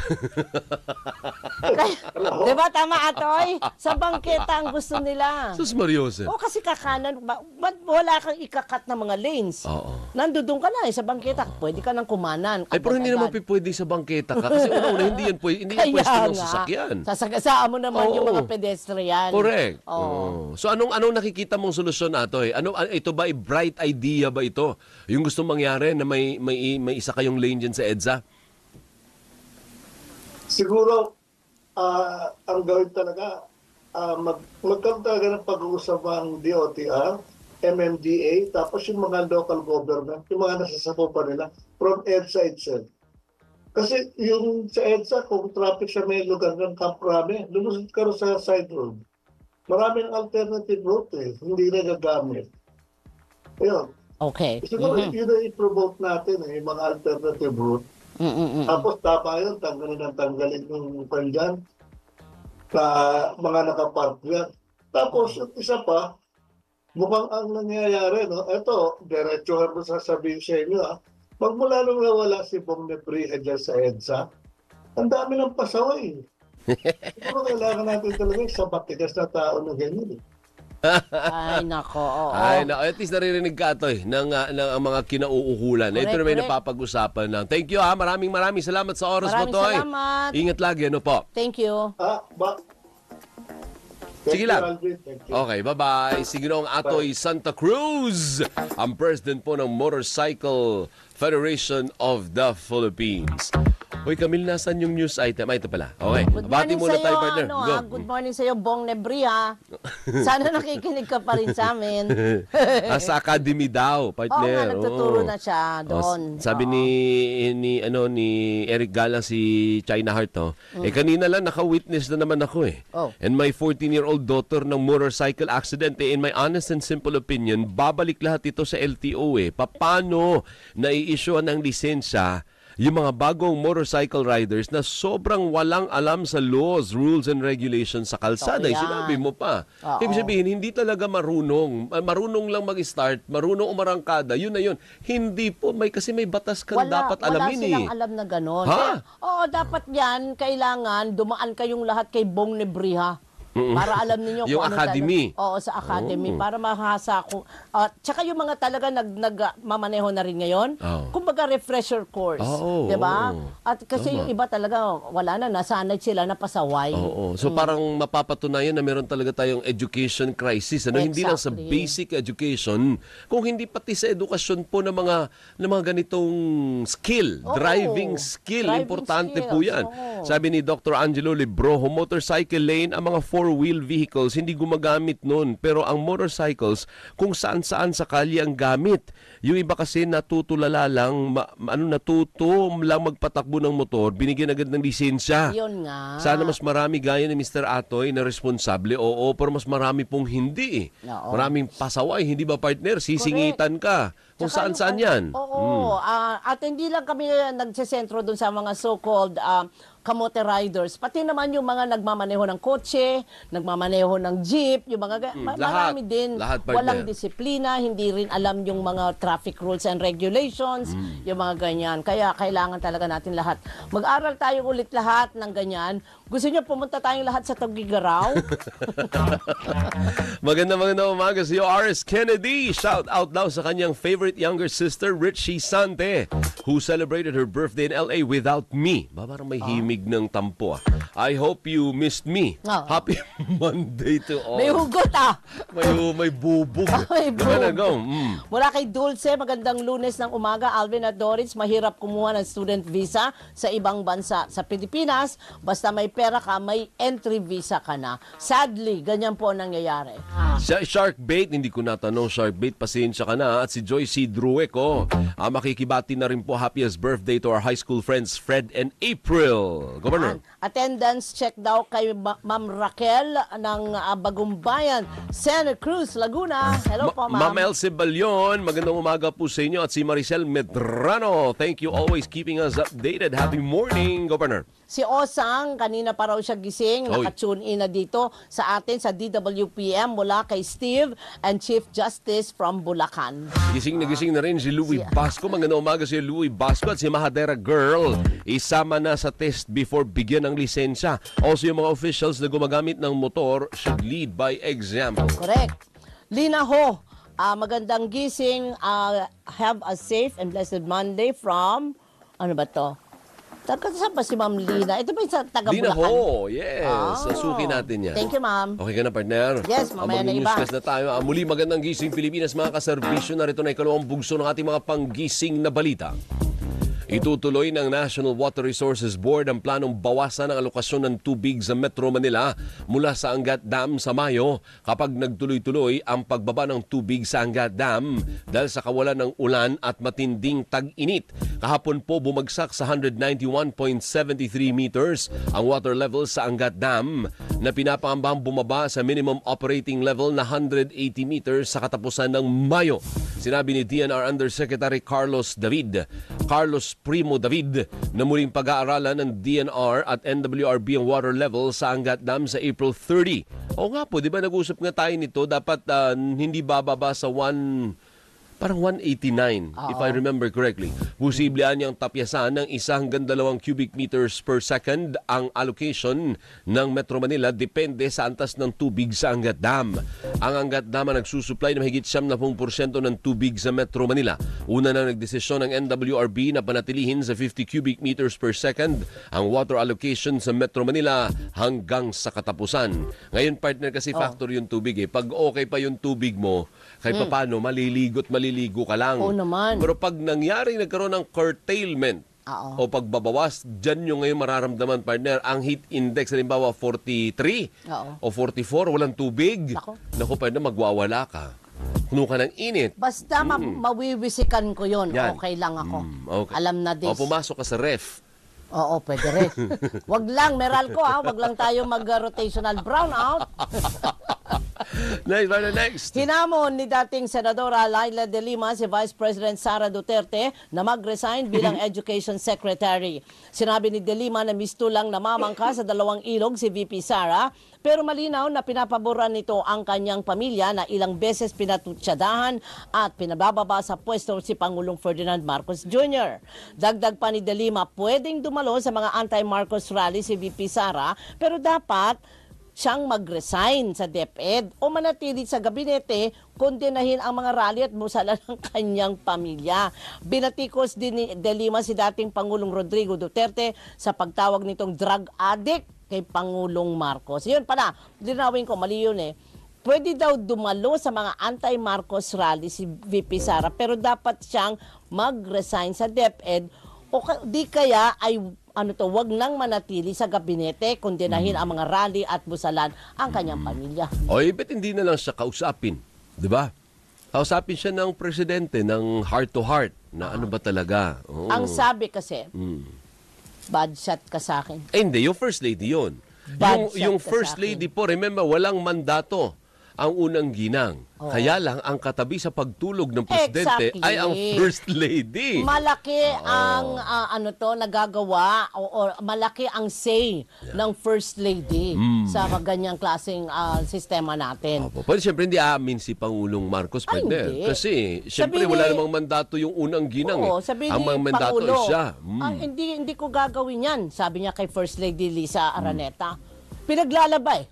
Kaya, 'Di ba tama Atoy? Sa bangketa ang gusto nila. Sus Mariose. O kasi kakanan, ba, ba't wala kang ikakat na mga lanes? Oo. Nandoon ka na eh, sa bangketa. Pwede ka nang kumanan. Ay, pero hindi naman pwede sa bangketa ka. Kasi una-una, hindi yan, pwede, hindi yan pwesto ng nga. sasakyan. Sasagasaan mo naman yung Oo. mga pedestrian. Correct. Oo. Oo. So anong anong nakikita mong solusyon nato eh? Ano an- ito ba ay bright idea ba ito? Yung gusto mangyari na may may may isa kayong lane diyan sa EDSA? Siguro, ah, ang gawin talaga, ah, mag, magkaroon talaga ng pag-uusap ang DOTR, MMDA, tapos yung mga local government, yung mga nasasapo pa nila, from EDSA itself. Kasi yung sa EDSA, kung traffic sa may lugar ng Camp Rame, lumusot ka sa side road. Maraming alternative route eh, hindi nagagamit. Ayun. Okay. Siguro Mhm. yun ang i-promote natin eh, yung mga alternative route. Mm-mm-mm. Tapos tama yun, tanggalin ang tanggalin yung pandyan na mga nakapark yan. Tapos yung isa pa, mukhang ang nangyayari, no? Ito, diretsuhan mo sasabihin sa inyo, ah. Magmula nung nawala si Bong Nebriha dyan sa EDSA, ang dami ng pasaway. Pero kailangan natin talaga yung sabatigas na tao na ganyan. eh. Ay, nako. Oo. Ay, na, at least naririnig ka ito eh, ng, ah, ng ang mga kinauukulan. Correct, Ito na may correct. napapag-usapan lang. Thank you ha, maraming maraming salamat sa oras Maraming mo, Toy. salamat. Ingat lagi, ano po? Thank you. Ah, ba? Sige Thank you, lang. Alvin. Thank you. Okay, bye-bye. Sige noong Atoy Santa Cruz, ang president po ng Motorcycle Federation of the Philippines. Hoy, Camille, nasan yung news item? Ay, ito pala. Okay, Good bati morning muna sa'yo, tayo, partner. ano, Go. ah, good morning sa'yo, Bong Nebria. Sana nakikinig ka pa rin sa amin. ah, sa academy daw, Oo partner. nga, nagtuturo Oo. na siya Oh, doon. sabi ni ni ano ni Eric Gala si China Heart to. Mm. Eh kanina lang naka-witness na naman ako eh. Oh. And my 14-year-old daughter ng motorcycle accident eh, in my honest and simple opinion, babalik lahat ito sa LTO eh. Paano nai-issue ng lisensya yung mga bagong motorcycle riders na sobrang walang alam sa laws, rules, and regulations sa kalsada. Eh, yan. Sinabi mo pa. Oo. Ibig sabihin, hindi talaga marunong. Marunong lang mag-start, marunong umarangkada. Yun na yun. Hindi po, may kasi may batas kang dapat alamin wala silang eh. alam na gano'n. Ha? Kaya, oo, dapat yan, kailangan dumaan kayong lahat kay Bong Nebriha. Para alam niyo Yung kung ano academy. talaga- Oo, sa academy. Oo. Para mahasa ko. At tsaka yung mga talaga nag, nagmamaneho na rin ngayon. Oo. Kumbaga refresher course. Oo, 'Di ba? oo. At kasi Tama. yung iba talaga wala na nasanay sila na pasaway. Oo. Mm. So parang mapapatunayan na meron talaga tayong education crisis. Ano? Hindi lang sa Exactly. basic education, kung hindi pati sa edukasyon po ng mga ng mga ganitong skill, Oo. driving skill. Driving Importante skills, po yan. oo. Sabi ni Dr. Angelo Librojo, motorcycle lane, ang mga four-wheel vehicles hindi gumagamit nun. Pero ang motorcycles, kung saan-saan sa kalye ang gamit. Yung iba kasi natutulala lang, ma- ano, natuto lang magpatakbo ng motor, binigyan agad ng lisensya. Yun nga. Sana mas marami gaya ni Mr. Atoy na responsable. Oo, pero mas marami pong hindi. eh. Oo. Maraming pasaway, hindi ba partner? Sisingitan ka. Kung Tsaka saan-saan yung- yan. Oo. Mm. ah, at hindi lang kami nagsesentro dun sa mga so-called ah, kamote riders. Pati naman yung mga nagmamaneho ng kotse, nagmamaneho ng jeep, yung mga... ga- Mm, ma- lahat. marami din. Lahat. Walang disiplina, hindi rin alam yung mga traffic rules and regulations, Mm. yung mga ganyan. Kaya kailangan talaga natin lahat. Mag-aral tayo ulit lahat ng ganyan. Gusto niyo pumunta tayong lahat sa Tugigaraw? Maganda maganda umaga si R.S. Kennedy. Shout out daw sa kanyang favorite younger sister, Richie Sante, who celebrated her birthday in L.A. without me. Ba, parang may himig ng tampo. ah. I hope you missed me. Ah. Happy Monday to all. May hugot ah! May, may bubog. May bubog. Mm. Mula kay Dulce, magandang lunes ng umaga. Alvin at Doris, mahirap kumuha ng student visa sa ibang bansa. Sa Pilipinas, basta may pera ka, may entry visa ka na. Sadly, ganyan po ang nangyayari. Sa Shark Bait, hindi ko natanong Shark Bait, pasensya ka na. At si Joyce Drueco, ah, makikibati na rin po happiest birthday to our high school friends Fred and April. Governor. Attendance check daw kay Ma- Ma'am Raquel ng ah, Bagumbayan, Santa Cruz, Laguna. Hello po, Ma- ma'am. Ma'am Elsie Balyon, magandang umaga po sa inyo at si Maricel Medrano. Thank you always keeping us updated. Happy morning, Governor. Si Osang, kanina pa raw siya gising, Oy. nakatune in na dito sa atin sa DWPM mula kay Steve and Chief Justice from Bulacan. Gising na gising na rin si Louie Basco. Magandang umaga si Louie Basco at si Mahadera Girl. Isama na sa test before bigyan ng lisensya. Also yung mga officials na gumagamit ng motor should lead by example. Correct. Lina Ho, ah, magandang gising. ah, have a safe and blessed Monday from, ano ba to? Saan ba si Ma'am Lina? Ito ba yung sa taga Lina Bulacan? Ho, yes. Ah. Suki natin yan. Thank you, ma'am. Okay ka na, partner? Yes, mamaya na iba. Mag-newscast na tayo. Ah, muli magandang gising Pilipinas, mga kaservisyo. Narito na ikalawang bugso ng ating mga panggising na balita. Itutuloy ng National Water Resources Board ang planong bawasan ang alokasyon ng tubig sa Metro Manila mula sa Angat Dam sa Mayo kapag nagtuloy-tuloy ang pagbaba ng tubig sa Angat Dam dahil sa kawalan ng ulan at matinding tag-init. Kahapon po bumagsak sa 191.73 meters ang water level sa Angat Dam na pinapangambang bumaba sa minimum operating level na 180 meters sa katapusan ng Mayo. Sinabi ni DNR Undersecretary Carlos David, Carlos Primo David, na muling pag-aaralan ng DNR at NWRB ang water level sa Angat Dam sa April 30. O nga po, di ba nag-usap nga tayo nito, dapat ah, hindi bababa sa 1 parang 189 if I remember correctly. Posible niyang tapyasan ng isa hanggang dalawang cubic meters per second ang allocation ng Metro Manila depende sa antas ng tubig sa Angat Dam. Ang Angat Dam ang nagsusupply ng mahigit 70% ng tubig sa Metro Manila. Una na nagdesisyon ng NWRB na panatilihin sa 50 cubic meters per second ang water allocation sa Metro Manila hanggang sa katapusan. Ngayon partner kasi Oh. factor yung tubig eh. Pag okay pa yung tubig mo, kahit Mm. paano maliligo't maliligo ka lang. Oo naman. Pero pag nangyari nagkaroon ng curtailment o Oo. pagbabawas, dyan yung ngayon mararamdaman partner, ang heat index halimbawa 43 Oo. o 44, walang tubig. Nako. Naku partner, magwawala ka. Puno ka ng init. Basta ma- Mm. mawiwisikan ko yon Yan. okay lang ako. Mm, okay. Alam na this. O pumasok ka sa ref. Oo, pwede rin. wag lang, meral ko ha, wag lang tayo mag-rotational brownout. Next, partner, next. Hinamon ni dating Senadora Laila de Lima si Vice President Sara Duterte na mag-resign bilang Education Secretary. Sinabi ni de Lima na misto lang namamangka sa dalawang ilog si VP Sara pero malinaw na pinapaboran nito ang kanyang pamilya na ilang beses pinatutsadahan at pinabababa sa pwesto si Pangulong Ferdinand Marcos Jr. Dagdag pa ni de Lima, pwedeng dumalo sa mga anti-Marcos rally si VP Sara pero dapat siyang mag-resign sa DepEd o manatili sa gabinete kondenahin ang mga rally at musala ng kanyang pamilya. Binatikos din ni De Lima si dating Pangulong Rodrigo Duterte sa pagtawag nitong drug addict kay Pangulong Marcos. Yun pala, linawin ko, mali yun eh. Pwede daw dumalo sa mga anti-Marcos rally si VP Sara pero dapat siyang mag-resign sa DepEd o di kaya ay ano to, wag nang manatili sa gabinete, kondenahin ang mga rally at busalan ang kanyang pamilya. O, ba't hindi na lang siya kausapin? Di ba? Kausapin siya ng presidente ng heart to heart na ano ba talaga. Oo. Ang sabi kasi, Mm. Bad shot ka sa akin. Eh, hindi, yung first lady yun. Bad yung shot yung ka first sa akin. lady po, remember, walang mandato ang unang ginang. Oo. Kaya lang, ang katabi sa pagtulog ng presidente Exactly. ay ang first lady. Malaki ang ah, ano to nagagawa o, o malaki ang say ng first lady Mm. sa ganyang klaseng ah, sistema natin. Opo. Pero siyempre hindi aamin si Pangulong Marcos Ay, Pender. hindi. Kasi siyempre Sabi wala ni- namang mandato yung unang ginang. Oo, eh. sabi ang ni mga mandato Pangulo, ay siya. Mm. "Ah, hindi, hindi ko gagawin yan, sabi niya kay First Lady Lisa Araneta. Pinaglalabay.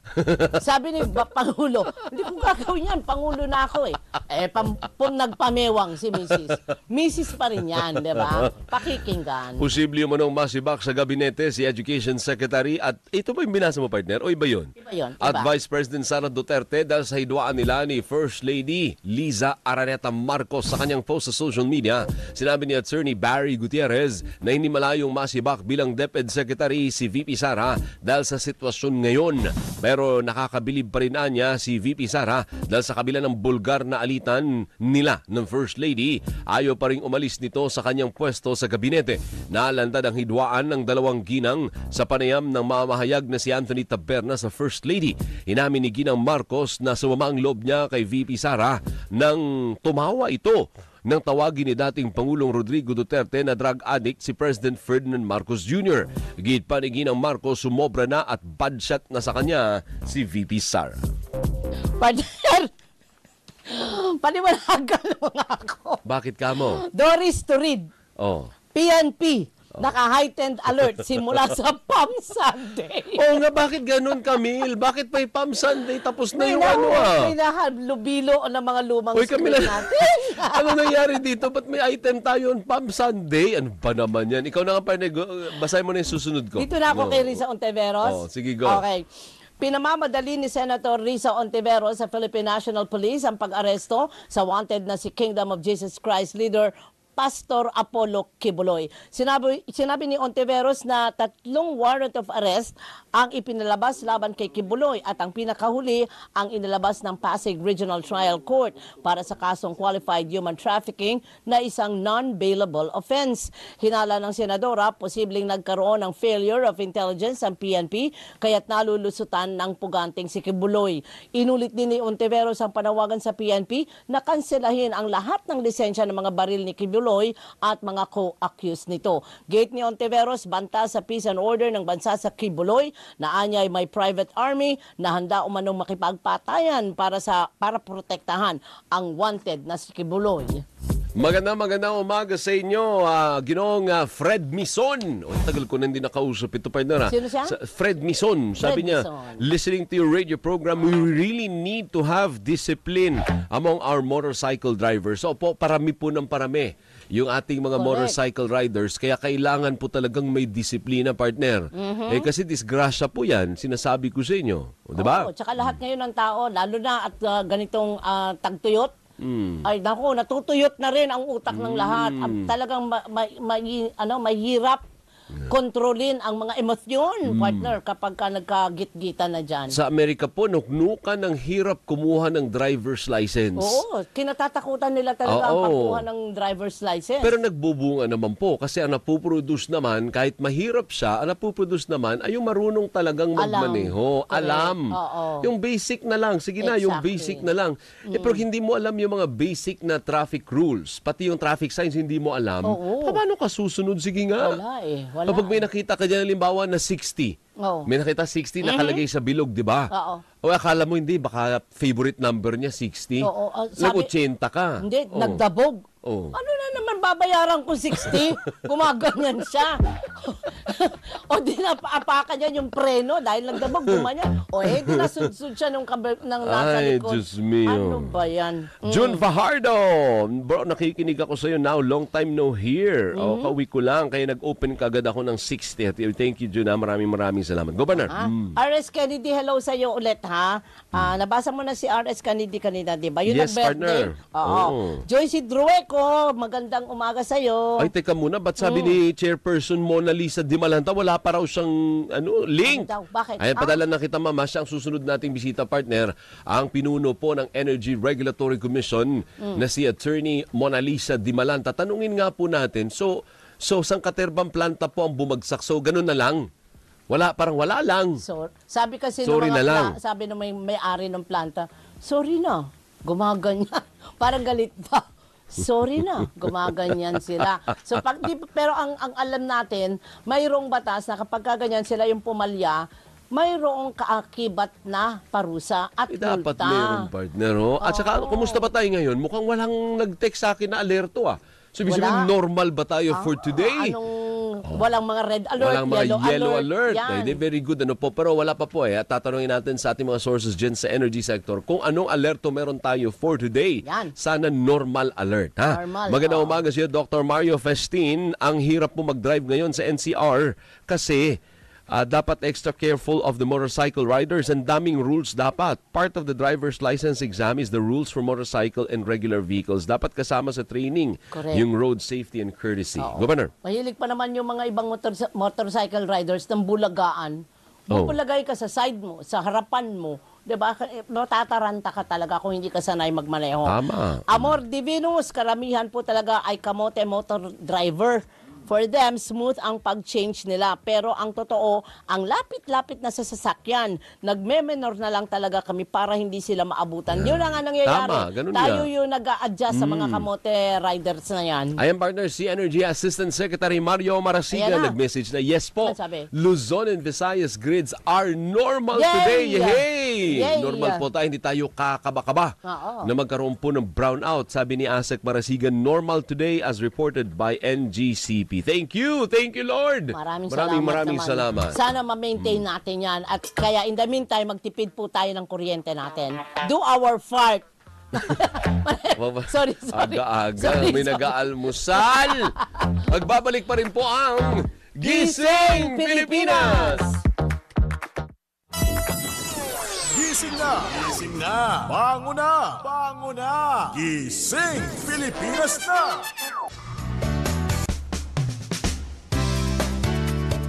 Sabi ni ba, Pangulo, hindi ko gagawin yan, Pangulo na ako eh. Eh, pam, pum, nagpamewang si Mrs. Mrs. pa rin yan, di ba? Pakikinggan. Posible yung manong masibak sa gabinete si Education Secretary at ito ba yung binasa mo partner o iba yun? Iba yun, At iba. Vice President Sara Duterte dahil sa hidwaan nila ni First Lady Liza Araneta Marcos sa kanyang post sa social media. Sinabi ni Attorney Barry Gutierrez na hindi malayong masibak bilang DepEd Secretary si VP Sara dahil sa sitwasyon ngayon. Pero nakakabilib pa rin niya si VP Sara dahil sa kabila ng bulgar na alitan nila ng First Lady, ayaw pa rin umalis nito sa kanyang pwesto sa gabinete. Naalantad ang hidwaan ng dalawang ginang sa panayam ng mamahayag na si Anthony Taberna sa First Lady. Inamin ni Ginang Marcos na sumama ang loob niya kay VP Sara nang tumawa ito nang tawagin ni dating Pangulong Rodrigo Duterte na drug addict si President Ferdinand Marcos Jr. Gid pa ni Ginang Marcos sumobra na at bad shot na sa kanya si VP Sara. Partner, paniwalagan mo nga ako. Bakit ka mo? Doris Turid, Oh. PNP, naka-heightened alert simula sa Palm Sunday. Oo nga, bakit ganun, Camille? Bakit pa Palm Sunday tapos na yung ano ah? May nahalubilo ng mga lumang Uy, screen Camila, natin. ano nangyari dito? Ba't may item tayo on Palm Sunday? Ano ba naman yan? Ikaw na nga, partner. Go- Basahin mo na yung susunod ko. Dito na ako Oh. kay Risa Ontiveros. Oh, sige, go. Okay. Pinamamadali ni Senator Risa Ontiveros sa Philippine National Police ang pag-aresto sa wanted na si Kingdom of Jesus Christ leader Pastor Apollo Kibuloy. Sinabi, sinabi ni Ontiveros na tatlong warrant of arrest ang ipinalabas laban kay Kibuloy at ang pinakahuli ang inilabas ng Pasig Regional Trial Court para sa kasong qualified human trafficking na isang non-bailable offense. Hinala ng senadora, posibleng nagkaroon ng failure of intelligence ang PNP kaya't nalulusutan ng puganting si Kibuloy. Inulit din ni Ontiveros ang panawagan sa PNP na kanselahin ang lahat ng lisensya ng mga baril ni Kibuloy Kibuloy at mga co-accused nito. Gate ni Ontiveros, banta sa peace and order ng bansa sa Kibuloy na anyay may private army na handa umanong makipagpatayan para sa para protektahan ang wanted na si Kibuloy. Maganda maganda umaga sa inyo, ah, Ginoong ah, Fred Mison. O, tagal ko na hindi nakausap ito, partner. ah. Sino siya? Sa- Fred Mison. Sabi Fred niya, Mison. listening to your radio program, we really need to have discipline among our motorcycle drivers. So po, parami po ng parami yung ating mga Correct. motorcycle riders. Kaya kailangan po talagang may disiplina, partner. Mhm. Eh kasi disgrasya po yan, sinasabi ko sa inyo. O, Diba? Oo, tsaka lahat ngayon ng tao, lalo na at ah, ganitong ah, tagtuyot, Mm. ay naku, natutuyot na rin ang utak ng lahat. Ang talagang ma- ma- ma- ano, mahirap kontrolin ang mga emosyon, partner, kapag ka nagkagit-gita na dyan. Sa Amerika po, nuknukan ng hirap kumuha ng driver's license. Oo, kinatatakutan nila talaga ang Oo. pagkuha ng driver's license. Pero nagbubunga naman po kasi ang napuproduce naman, kahit mahirap siya, ang napuproduce naman ay yung marunong talagang Alam. magmaneho. Correct. Alam. Oo. Yung basic na lang. Sige na, yung Exactly. basic na lang. Eh, pero hindi mo alam yung mga basic na traffic rules. Pati yung traffic signs hindi mo alam. Oo. Paano ka susunod? Sige nga. Wala eh. Wala. Kapag may nakita ka dyan, halimbawa na 60, Oo. may nakita 60 nakalagay sa bilog, di ba? Oo. O akala mo hindi, baka favorite number niya 60. Oo, ah, sabi- Nag-80 ka. Hindi, Oo. nagdabog. Oo. Ano na naman babayaran ko 60? Gumaganyan siya. o di napaapakan niya yung preno dahil nagdabog gumanyan. O eh, di nasudsud siya nung, kabe, ng nasa Ay, likod. Diyos mio. Ano ba yan? Mm. Jun Fajardo! Bro, nakikinig ako sa'yo now. Long time no hear. O, Mhm. kauwi ko lang. Kaya nag-open kagad ako ng 60. Thank you, Jun. ah. Maraming maraming salamat. Governor. Ah, mm. RS Kennedy, hello sa iyo ulit ha. Ah, nabasa mo na si RS Kennedy kanina, 'di ba? Yung Yes, nag-birthday. partner. Oo. Oo. Joyce Drueco, magandang umaga sa iyo. Ay, teka muna. Ba't sabi Mm. ni Chairperson Mona Lisa Dimalanta, wala pa raw siyang ano, link? Ano daw? Bakit? Ayan, Ah. padala na kita, mama. Siya ang susunod nating bisita partner, ang pinuno po ng Energy Regulatory Commission Mm. na si Attorney Mona Lisa Dimalanta. Tanungin nga po natin, so, so sang katerbang planta po ang bumagsak? So, ganun na lang? Wala, parang wala lang. So, sabi kasi Sorry nung mga na lang. pla- sabi ng may may-ari ng planta, sorry na, gumaganyan. Parang galit pa. Sorry na, gumaganyan sila. So pag di, pero ang ang alam natin, mayroong batas na kapag kaganyan sila yung pumalya, mayroong kaakibat na parusa at Eh, dapat multa. meron partner. Oh. At saka, kumusta ba tayo ngayon? Mukhang walang nag-text sa akin na alerto ah. So, ibig sabihin, normal ba tayo for Ah, today? Anong walang mga red alert, Walang mga yellow, yellow, alert. Yan. Ay, di, very good. Ano po, pero wala pa po eh. At tatanungin natin sa ating mga sources dyan sa energy sector kung anong alerto meron tayo for today. Yan. Sana normal alert. Ha? Normal, Magandang oo. umaga siya, Dr. Mario Festin. Ang hirap mo mag-drive ngayon sa NCR kasi ah, dapat extra careful of the motorcycle riders and daming rules dapat. Part of the driver's license exam is the rules for motorcycle and regular vehicles. Dapat kasama sa training Correct. yung road safety and courtesy. Oo. Governor. Mahilig pa naman yung mga ibang motor, motorcycle riders ng bulagaan. Oh. Bubulagay ka sa side mo, sa harapan mo. 'Di ba? Matataranta ka talaga kung hindi ka sanay magmaneho. Tama. Amor Divinus, karamihan po talaga ay kamote motor driver. For them, smooth ang pag-change nila. Pero ang totoo, ang lapit-lapit na sa sasakyan, nagme-menor na lang talaga kami para hindi sila maabutan. Yun lang ang nangyayari. Tama, Tayo nga. yung nag-a-adjust sa mga Mm. kamote riders na yan. Ayan partner, si Energy Assistant Secretary Mario Marasiga na. nag-message na yes po? Luzon and Visayas grids are normal Yay! today. Yay! Yay! Normal po tayo, hindi tayo kakaba-kaba na magkaroon po ng brownout. Sabi ni Asek Marasiga, normal today as reported by NGCP. Thank you! Thank you, Lord! Maraming, maraming, salamat maraming naman. salamat. Sana ma-maintain natin yan. At kaya in the meantime, magtipid po tayo ng kuryente natin. Do our part. sorry, sorry. Aga-aga, Sorry, may nag-aalmusal. Magbabalik pa rin po ang Gising Pilipinas! Gising na! Gising na! Bango na! Bango na! Gising! Pilipinas na!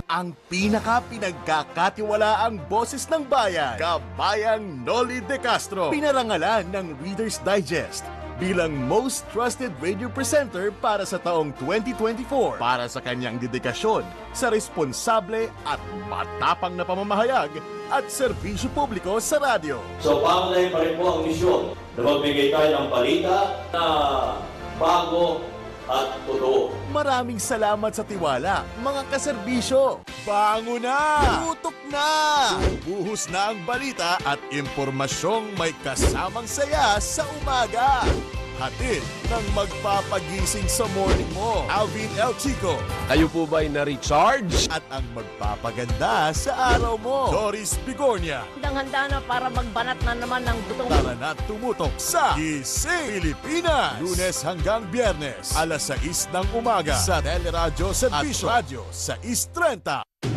Ang pinaka pinagkakatiwalaang boses ng bayan, Kabayang Noli De Castro, pinarangalan ng Reader's Digest bilang most trusted radio presenter para sa taong 2024 para sa kanyang dedikasyon sa responsable at matapang na pamamahayag at serbisyo publiko sa radyo. So pangunay pa rin po ang misyon na magbigay tayo ng balita na bago at totoo. Maraming salamat sa tiwala, mga kaserbisyo. Bango na! Tutok na! Buhos na ang balita at impormasyong may kasamang saya sa umaga. Hatid ng magpapagising sa morning mo. Alvin El Chico. Kayo po ba'y na-recharge? At ang magpapaganda sa araw mo. Doris Bigornia. Handang-handa na para magbanat na naman ng butong Tara na tumutok sa Gising Pilipinas. Lunes hanggang Biyernes, alas 6 ng umaga sa Teleradyo Servisyo at Radyo sa 6.30.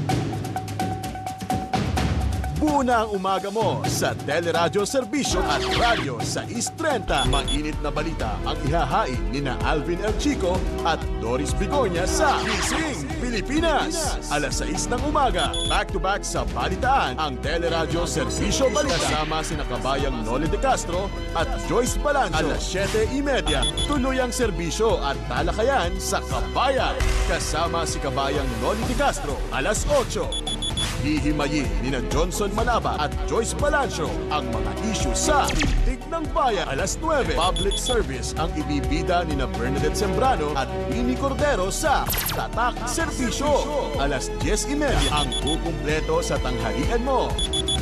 Buo na ang umaga mo sa Teleradyo Serbisyo at Radyo sa East 30. Mainit na balita ang ihahain ni na Alvin El Chico at Doris Bigonya sa Gising Pilipinas. Alas 6 ng umaga, back-to-back sa balitaan ang Teleradyo Serbisyo Balita. Kasama si nakabayang Noli de Castro at Joyce Balancho. Alas 7.30, tuloy ang serbisyo at talakayan sa Kabayan. Kasama si kabayang Noli de Castro. Alas 8, Hihimayin ni na Johnson Malaba at Joyce Balancho ang mga issue sa Tindig ng Bayan. Alas 9, public service ang ibibida ni na Bernadette Sembrano at Winnie Cordero sa Tatak Servisyo. Alas 10.30 ang kukumpleto sa tanghalian mo.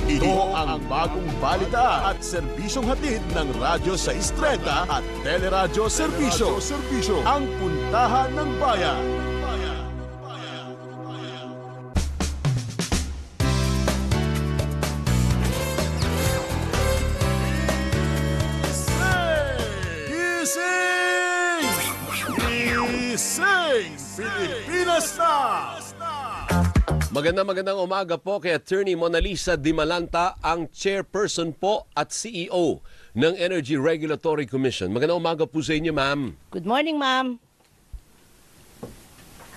Ito ang bagong balita at serbisyong hatid ng Radyo 630 at Teleradyo Servisyo. Ang puntahan ng bayan. Pilipinas na! Magandang magandang umaga po kay Attorney Mona Lisa Dimalanta, ang chairperson po at CEO ng Energy Regulatory Commission. Magandang umaga po sa inyo, ma'am. Good morning, ma'am.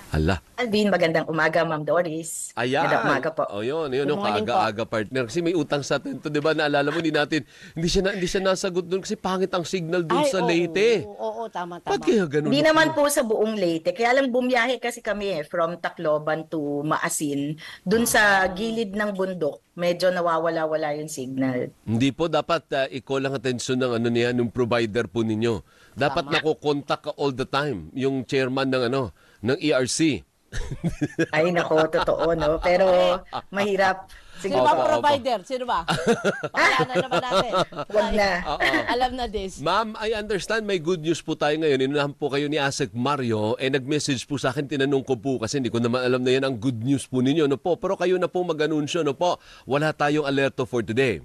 Hala. Alvin, magandang umaga, Ma'am Doris. Ayan. Magandang umaga po. O yun, yun, Good yung kaaga-aga partner. Kasi may utang sa atin to, di ba? Naalala mo, hindi natin, hindi siya, na, hindi siya nasagot doon kasi pangit ang signal doon sa oo, Leyte. Oo, oo, tama, tama. Ba't kaya ganun? Hindi naman po sa buong Leyte. Kaya lang bumiyahe kasi kami eh, from Tacloban to Maasin. Dun sa gilid ng bundok, medyo nawawala-wala yung signal. Hindi po, dapat uh, i-call ang atensyon ng ano niya, ng provider po ninyo. Dapat Tama. nakokontak ka all the time, yung chairman ng ano, ng ERC. Ay nako, totoo no. Pero mahirap. Sino ba provider? Sino ba? Pakalanan naman natin. Wag na. Oo. Alam na this. Ma'am, I understand may good news po tayo ngayon. Inunahan po kayo ni Asek Mario eh nag-message po sa akin, tinanong ko po kasi hindi ko naman alam na yan ang good news po ninyo. No po? Pero kayo na po mag-anunsyo. No po? Wala tayong alerto for today.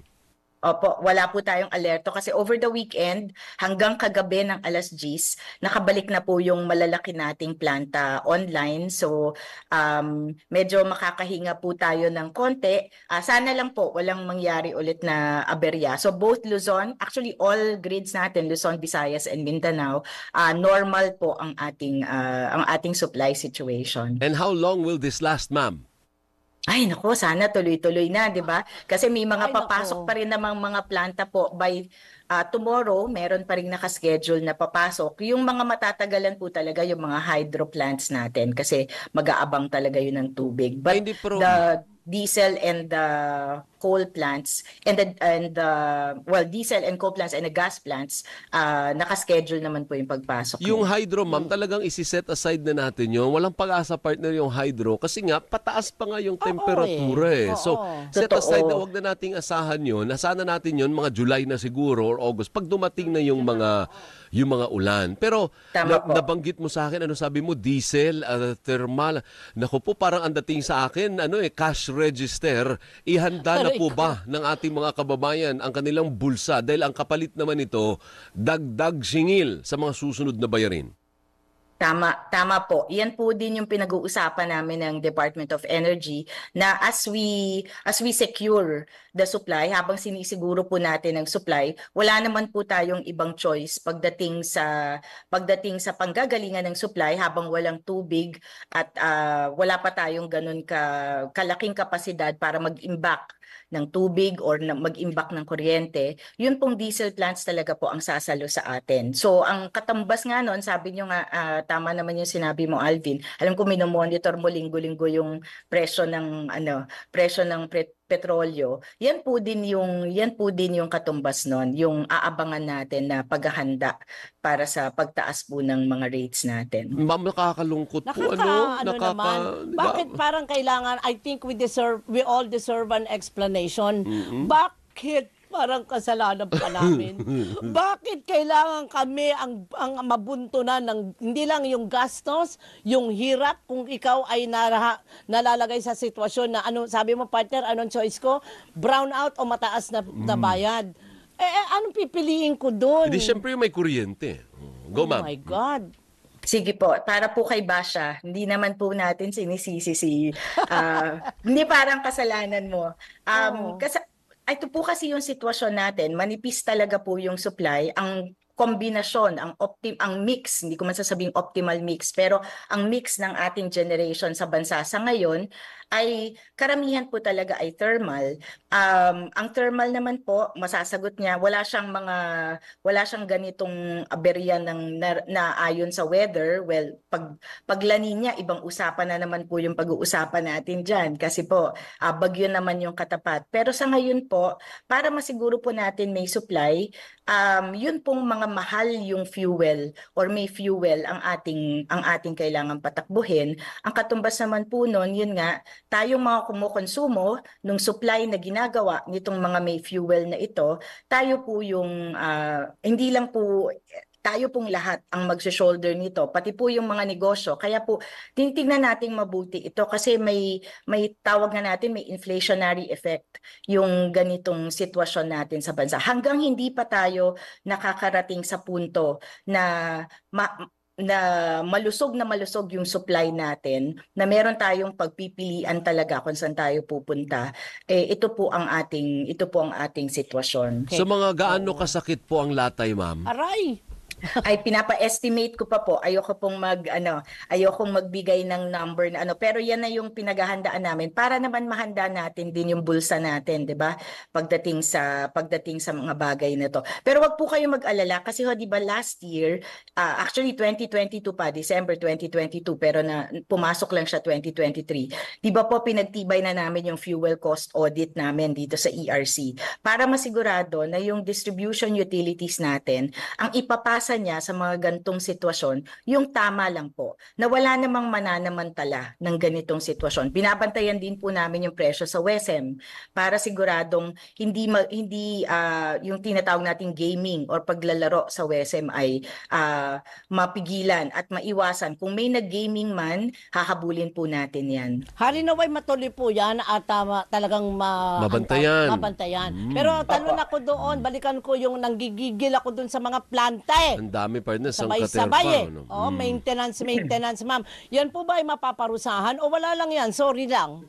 Opo, wala po tayong alerto kasi over the weekend hanggang kagabi ng alas 10, nakabalik na po yung malalaki nating planta online. So, um, medyo makakahinga po tayo ng konti. Ah, sana lang po walang mangyari ulit na aberya. So, both Luzon, actually all grids natin, Luzon, Visayas, and Mindanao, ah, normal po ang ating, ah, ang ating supply situation. And how long will this last, ma'am? Ay, nako, sana tuloy-tuloy na, di ba? Kasi may mga Ay, papasok pa rin namang mga planta po by ah, tomorrow, meron pa rin nakaschedule na papasok. Yung mga matatagalan po talaga yung mga hydro plants natin kasi mag-aabang talaga yun ng tubig. But the diesel and the coal plants and the and the well diesel and coal plants and the gas plants ah naka-schedule naman po yung pagpasok. Yung nila. hydro, ma'am, talagang isi-set aside na natin yun. Walang pag-asa partner yung hydro kasi nga, pataas pa nga yung temperatura eh. Oo. So, set Totoo. aside na wag na nating asahan yun. Nasana natin yun mga July na siguro or August. Pag dumating na yung mga yung mga ulan. Pero Tama na- po. nabanggit mo sa akin, ano sabi mo, diesel, uh, thermal. Naku po, parang ang dating sa akin, ano eh, cash register. Ihanda na Aray po ko. ba ng ating mga kababayan ang kanilang bulsa? Dahil ang kapalit naman ito, dagdag singil sa mga susunod na bayarin. Tama, tama po. Yan po din yung pinag-uusapan namin ng Department of Energy na as we as we secure the supply habang sinisiguro po natin ang supply, wala naman po tayong ibang choice pagdating sa pagdating sa panggagalingan ng supply habang walang tubig at ah, wala pa tayong ganun ka kalaking kapasidad para mag-imbak ng tubig or mag-imbak ng kuryente, yun pong diesel plants talaga po ang sasalo sa atin. So ang katambas nga noon, sabi nyo nga ah, tama naman yung sinabi mo Alvin. Alam ko minomonitor mo linggo-linggo yung presyo ng ano, presyo ng pre- petrolyo. Yan po din yung yan po din yung katumbas nun, yung aabangan natin na paghahanda para sa pagtaas po ng mga rates natin. Ma'am, nakakalungkot po. Nakaka, Ano? ano Nakaka, naman, bakit parang kailangan, I think we deserve, we all deserve an explanation. Mm-mm. Bakit parang kasalanan pa namin? bakit kailangan kami ang, ang mabuntunan ng, hindi lang yung gastos, yung hirap, kung ikaw ay naraha, nalalagay sa sitwasyon na, ano, sabi mo partner, anong choice ko? Brown out o mataas na, na Mm. bayad? Eh, eh, anong pipiliin ko doon? Hindi, syempre yung may kuryente. Go, Oh ma'am. my God. Sige po, para po kay Basha, hindi naman po natin sinisisi si, ah, hindi parang kasalanan mo. Um, kasi, ito po kasi yung sitwasyon natin, manipis talaga po yung supply, ang kombinasyon, ang optim ang mix, hindi ko man sasabing optimal mix, pero ang mix ng ating generation sa bansa. Sa ngayon ay karamihan po talaga ay thermal. Um, ang thermal naman po, masasagot niya, wala siyang mga wala siyang ganitong aberya ng na, na ayon sa weather. Well, pag pag La Nina, ibang usapan na naman po yung pag-uusapan natin diyan kasi po ah, bagyo naman yung katapat. Pero sa ngayon po, para masiguro po natin may supply, um, yun pong mga mahal yung fuel or may fuel ang ating ang ating kailangan patakbuhin. Ang katumbas naman po nun, yun nga, tayong mga kumukonsumo nung supply na ginagawa nitong mga may fuel na ito, tayo po yung ah, hindi lang po tayo pong lahat ang magse-shoulder nito, pati po yung mga negosyo. Kaya po, tinitingnan natin mabuti ito kasi may, may tawag na natin, may inflationary effect yung ganitong sitwasyon natin sa bansa. Hanggang hindi pa tayo nakakarating sa punto na ma- na malusog na malusog yung supply natin, na meron tayong pagpipilian talaga kung saan tayo pupunta, eh, ito po ang ating ito po ang ating sitwasyon. So mga gaano kasakit po ang latay, ma'am? Aray! ay pinapa-estimate ko pa po. Ayoko pong mag ano, ayokong magbigay ng number na ano, pero yan na yung pinaghahandaan namin para naman mahanda natin din yung bulsa natin, 'di ba? Pagdating sa pagdating sa mga bagay na to. Pero wag po kayong mag-alala kasi ho 'di ba last year, ah, actually 2022 pa, December 2022, pero na pumasok lang siya 2023. 'Di ba po pinagtibay na namin yung fuel cost audit namin dito sa ERC para masigurado na yung distribution utilities natin ang ipapasa niya sa mga gantong sitwasyon, yung tama lang po, na wala namang mananamantala ng ganitong sitwasyon. Binabantayan din po namin yung presyo sa WESM para siguradong hindi ma- hindi ah, yung tinatawag nating gaming or paglalaro sa WESM ay ah, mapigilan at maiwasan. Kung may nag-gaming man, hahabulin po natin yan. Hari naway matuloy po yan at tama, talagang ma Mabantayan. anta- mabantayan. Mm. Pero talon ako doon, balikan ko yung nanggigigil ako doon sa mga planta eh. Ang dami pa rin sa Sabay-sabay eh. Ano? Oh, Mm. maintenance, maintenance, ma'am. Yan po ba ay mapaparusahan o wala lang yan? Sorry lang.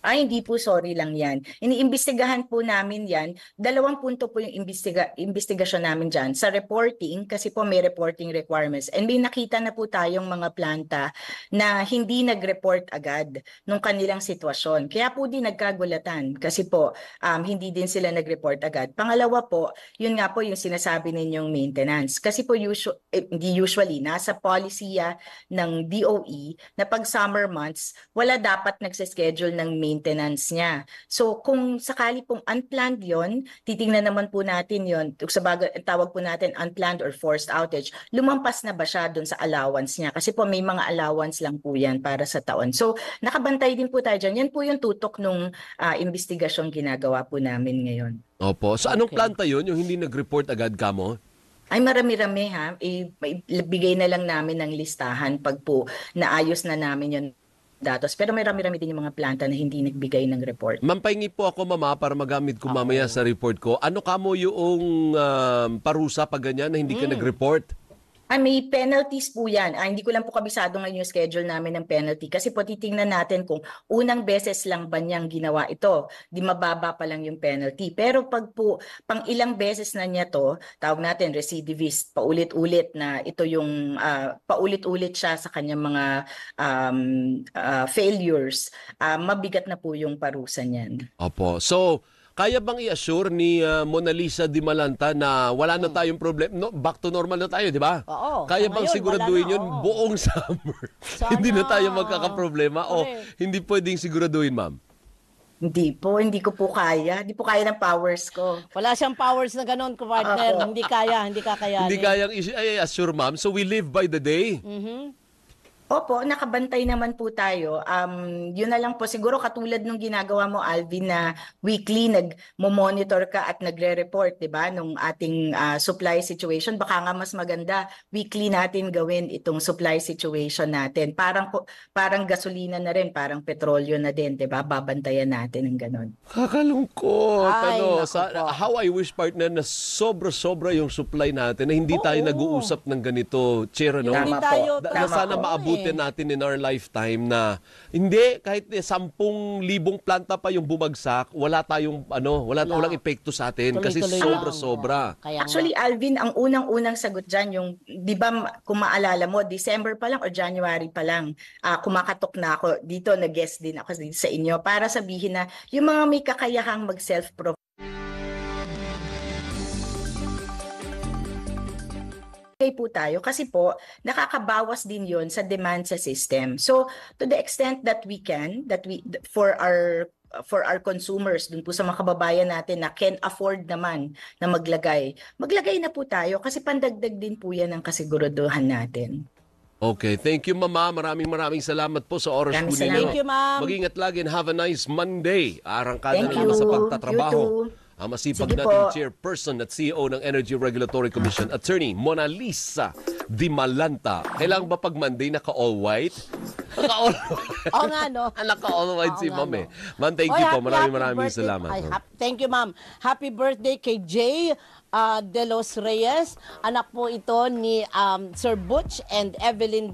Ay, hindi po, sorry lang yan. Iniimbestigahan po namin yan. Dalawang punto po yung imbestiga, investigasyon namin dyan. Sa reporting, kasi po may reporting requirements. And may nakita na po tayong mga planta na hindi nag-report agad nung kanilang sitwasyon. Kaya po din nagkagulatan kasi po um, hindi din sila nag-report agad. Pangalawa po, yun nga po yung sinasabi ninyong maintenance. Kasi po usu- eh, hindi usually, nasa polisiya ng DOE na pag summer months, wala dapat nagsischedule ng maintenance niya. So kung sakali pong unplanned yon, titingnan naman po natin yon. Sa bagay, tawag po natin unplanned or forced outage. Lumampas na ba siya doon sa allowance niya? Kasi po may mga allowance lang po yan para sa taon. So nakabantay din po tayo dyan. Yan po yung tutok nung ah, investigasyong ginagawa po namin ngayon. Opo. Sa anong planta yun? Yung hindi nag-report agad kamo? Ay marami-rami ha. I, bigay na lang namin ng listahan pag po naayos na namin yung datos. Pero may rami-rami din yung mga planta na hindi nagbigay ng report. Ma'am, pahingi po ako, mama, para magamit ko mamaya sa report ko. Ano kamo yung um, parusa pag ganyan na hindi ka Mm. nag-report? Ah, may penalties po yan. Ah, hindi ko lang po kabisado ngayon yung schedule namin ng penalty kasi po titingnan natin kung unang beses lang ba niyang ginawa ito. Di mababa pa lang yung penalty. Pero pag po pang ilang beses na niya to, tawag natin recidivist, paulit-ulit na ito yung ah, paulit-ulit siya sa kanyang mga um, ah, failures, ah, mabigat na po yung parusa niyan. Opo. So, Kaya bang i-assure ni uh, Mona Lisa Di Malanta na wala Hmm. na tayong problem? No, back to normal na tayo, di ba? Oo. Kaya bang ngayon, siguraduhin wala na, yun oo. buong summer? hindi na tayo magkakaproblema? O Correct. hindi pwedeng siguraduhin, ma'am? Hindi po, hindi ko po kaya. Hindi po kaya ng powers ko. Wala siyang powers na ganun, partner. Ako. Hindi kaya, hindi kakayanin. Hindi kayang is- ay, assure, ma'am. So we live by the day. Mhm. Opo, nakabantay naman po tayo. Um, yun na lang po, siguro katulad nung ginagawa mo, Alvin, na weekly nag-monitor ka at nagre-report, di ba, nung ating ah, supply situation. Baka nga mas maganda, weekly natin gawin itong supply situation natin. Parang, parang gasolina na rin, parang petrolyo na din, di ba? Babantayan natin ng ganun. Kakalungkot. Ay, ano, sa, how I wish, partner, na sobra-sobra yung supply natin, na hindi tayo nag-uusap ng ganito, Chair, ano? Hindi tayo Da- na sana po maabutin eh. natin in our lifetime na hindi kahit eh, sampung libong planta pa yung bumagsak, wala tayong ano, wala, Wala. walang epekto sa atin kasi Tuloy-tuloy lang. sobra-sobra. Actually, Alvin, ang unang-unang sagot dyan, yung, di ba, kung maalala mo, December pa lang or January pa lang, ah, kumakatok na ako dito, nag-guest din ako sa inyo para sabihin na yung mga may kakayahang mag-self-provide Okay po tayo kasi po nakakabawas din yon sa demand sa system. So to the extent that we can that we for our for our consumers dun po sa mga kababayan natin na can afford naman na maglagay. Maglagay na po tayo kasi pandagdag din po yan ang kasiguraduhan natin. Okay, thank you mama. Maraming maraming salamat po sa oras po ninyo. Thank you, ma'am. Mag-ingat lagi and have a nice Monday. Arangkada naman sa pagtatrabaho. You too. Ang masipag Sige nating po. chairperson at CEO ng Energy Regulatory Commission, Attorney Mona Lisa Di Malanta. Kailangan ba pag Monday naka-all white? Naka-all white. Oo nga, no? Naka-all white Oo si nga, ma'am no? eh. Ma'am, thank Oy, you po. happy, Maraming happy maraming birthday. salamat. Ay, hap- thank you, ma'am. Happy birthday kay Jay uh, De Los Reyes. Anak po ito ni um, Sir Butch and Evelyn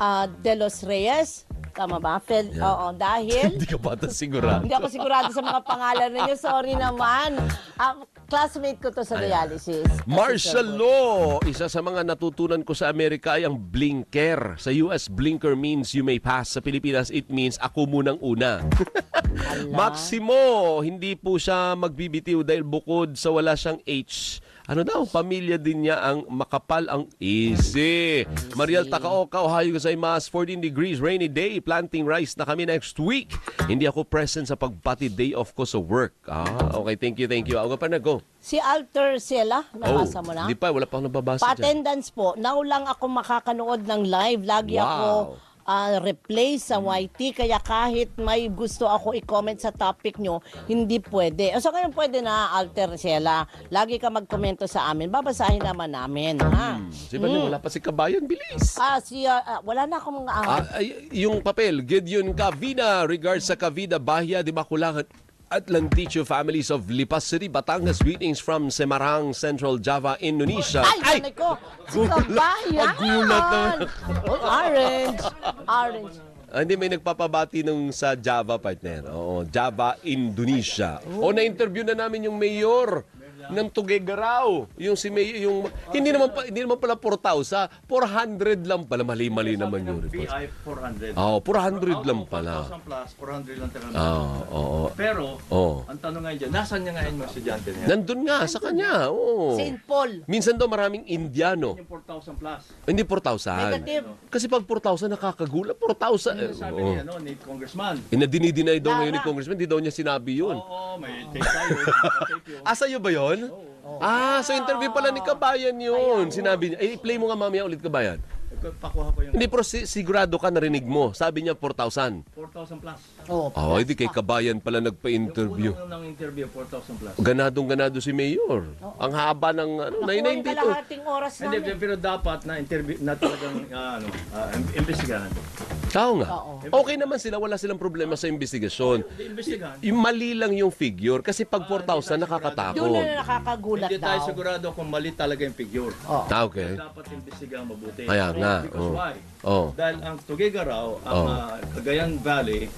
uh, De Los Reyes. Tama ba? Fel- Yeah. Oo, dahil... Hindi ka bata sigurado. Hindi ako sigurado sa mga pangalan ninyo. Sorry naman. Um, classmate ko to sa dialysis. Martial law. Isa sa mga natutunan ko sa Amerika ay ang blinker. Sa US, blinker means you may pass. Sa Pilipinas, it means ako munang una. Maximo, hindi po siya magbibitiw dahil bukod sa wala siyang H. Ano daw, pamilya din niya ang makapal ang easy. Mariel Takaoka, Ohio gozaimasu, 14 degrees, rainy day, planting rice na kami next week. Hindi ako present sa pagbati day off ko sa work. Ah, okay, thank you, thank you. Ako pa na, go. Si Alter Sela, nabasa mo na? Hindi pa, wala pa ako nababasa dyan. Pa-attendance po, now lang ako makakanood ng live. Lagi Wow. ako ah, replay sa YT. Kaya kahit may gusto ako i-comment sa topic nyo, hindi pwede. So ngayon pwede na, Alter Sela. Lagi ka magkomento sa amin. Babasahin naman namin. Ha? Si ba wala pa si Kabayan? Bilis. Ah, si, ah, ah, wala na akong mga... Ah, ay, yung papel, Gideon Cavina, regards sa Cavida, Bahia, di Makulangan, Atlanticio families of Lipas City, Batangas, greetings from Semarang, Central Java, Indonesia. Ay, ay! ko! Kabayan! Nagulat naman. Oh, orange! Orange. Ah, hindi, may nagpapabati nung sa Java partner. Oo, Java, Indonesia. O, na-interview na namin yung mayor ng Tuguegarao. Yung si Mayor, yung hindi naman pa, hindi naman pala 4,000, 400 lang pala mali-mali naman yung report. BI 400. Oo, 400 lang pala. 1,000 plus, 400 lang talaga. Oo, oo. Pero, Oo. ang tanong ngayon dyan, nasan niya ngayon yung estudyante niya? Nandun nga, sa kanya. Oo. St. Paul. Minsan daw maraming Indiano. Yung 4,000 plus. Hindi 4,000. Negative. Kasi pag 4,000 nakakagula, 4,000. Eh, Sabi oo. ni, ano, ni Congressman. Inadinidinay daw ngayon ni. Congressman, hindi daw niya sinabi yun. Oo, may tape tayo. tape yun. Ah, sa'yo ba yun? Ah, sa interview pala ni Kabayan yun. Sinabi niya, eh, play mo nga mamaya ulit Kabayan. Pakuha pa yung Hindi, pero si- sigurado ka narinig mo. Sabi niya 4,000. 4,000 plus. Oh, Oh, hindi kay Kabayan pala nagpa-interview. Unang ng interview, 4,000 plus. Ganadong ganado si Mayor. Ang haba ng ano, Nakuha nainain yung dito. kalahating oras Hindi, namin. pero dapat na interview na talagang ah, ano, uh, imbestigahan. Oo nga. Oo. Okay naman sila, wala silang problema sa investigasyon. Imbestigahan. Yung mali lang yung figure kasi pag 4,000 Doon nakakatakot. na nakakagulat Hindi tayo daw. sigurado kung mali talaga yung figure. Ah, okay. Dapat imbestigahan mabuti. Kaya nga, Because oh. why? Oh. Dahil ang Tuguegarao, ang Oh. ah, Cagayan Valley,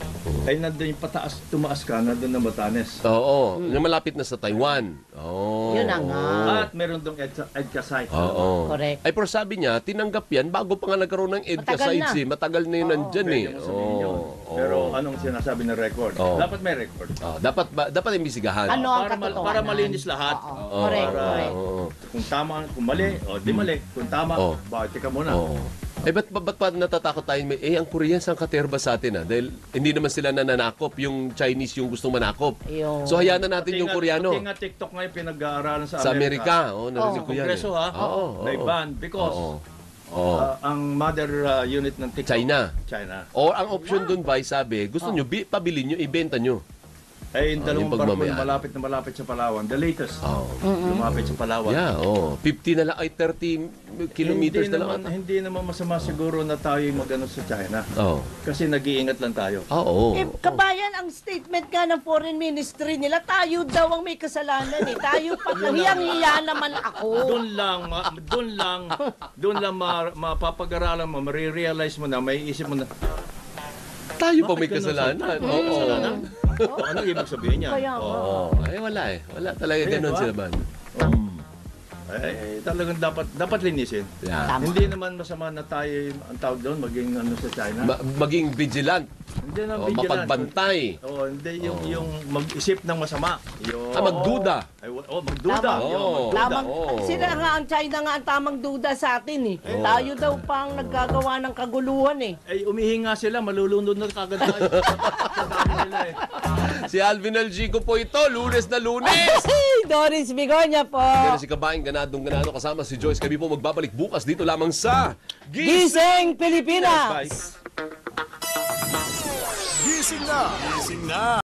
ay nandun yung pataas, tumaas ka, nandun na Batanes. Oo, yung malapit na sa Taiwan. Oo. Yun na nga. At meron dong EDCA, EDCA site. Oo. Correct. Ay, pero sabi niya, tinanggap yan bago pa nga nagkaroon ng EDCA Matagal sites na. eh. Matagal na yun nandyan eh. Oo. yun. Pero anong sinasabi ng record? Oo. Dapat may record. Oh, dapat ba, dapat imbisigahan. Ano ang para, katotohanan? para malinis lahat. Oo, Correct, para correct. oo. kung tama, kung mali, o di mali. Kung tama, Oo. bakit ka muna. Oo. Eh, ba't, ba't, ba't pa natatakot tayo? May- Eh, ang Koreans ang katerba sa atin, ah. Dahil hindi naman sila nananakop. Yung Chinese yung gustong manakop. Yung- So, hayaan na natin Pati yung nga- Koreano. Pati nga TikTok ngayon pinag-aaralan sa, Sa Amerika. Oo, narinig Sa ko yan. Kongreso eh. ha. Oo, They oo. ban because Oo. Oo. uh, ang mother uh, unit ng TikTok. China. China. O ang option dun ba, sabi, gusto nyo, bi, pabili nyo, ibenta nyo. Eh, yung Oh, dalawang yung barko yung malapit na malapit sa Palawan. The latest. Oh. Lumapit sa Palawan. Yeah, oh. 50 na lang, ay 30 kilometers hindi na lang. naman, hindi naman masama siguro na tayo magano sa China. Oh. Kasi nag-iingat lang tayo. Oo. Eh, kabayan, ang statement nga ng foreign ministry nila, tayo daw ang may kasalanan eh. Tayo pa, hiyang-hiya naman ako. Doon lang, ma- doon lang, doon lang ma- mapapag-aralan mo, marirealize mo na, may isip mo na, Tayo pa may kasalanan. Oo. kasalanan? O, ano ibig sabihin niya? Kaya nga. Oo. Ay, wala eh. Wala talaga Eh, ganun sila man. Eh, talagang dapat dapat linisin. Yeah. Tama. Hindi naman masama na tayo ang tawag doon maging ano sa China. Ma- maging vigilant. hindi na O, mapagbantay. Oh, hindi yung yung mag-isip ng masama. Yung Ah, magduda. Ay, wa- oh, magduda. Tama. Yung Oo. magduda. Tamang, Oo. sila nga ang China nga ang tamang duda sa atin eh. Oo. Tayo daw pang naggagawa ng kaguluhan eh. Ay, umihinga sila, malulunod na kagad tayo. Nila eh. Si Alvin Algico po ito, lunes na lunes. Doris Bigonya po. Na si Kabaing Ganadong Ganado kasama si Joyce. Kami po magbabalik bukas dito lamang sa Gising Pilipinas! Gising na! Gising na!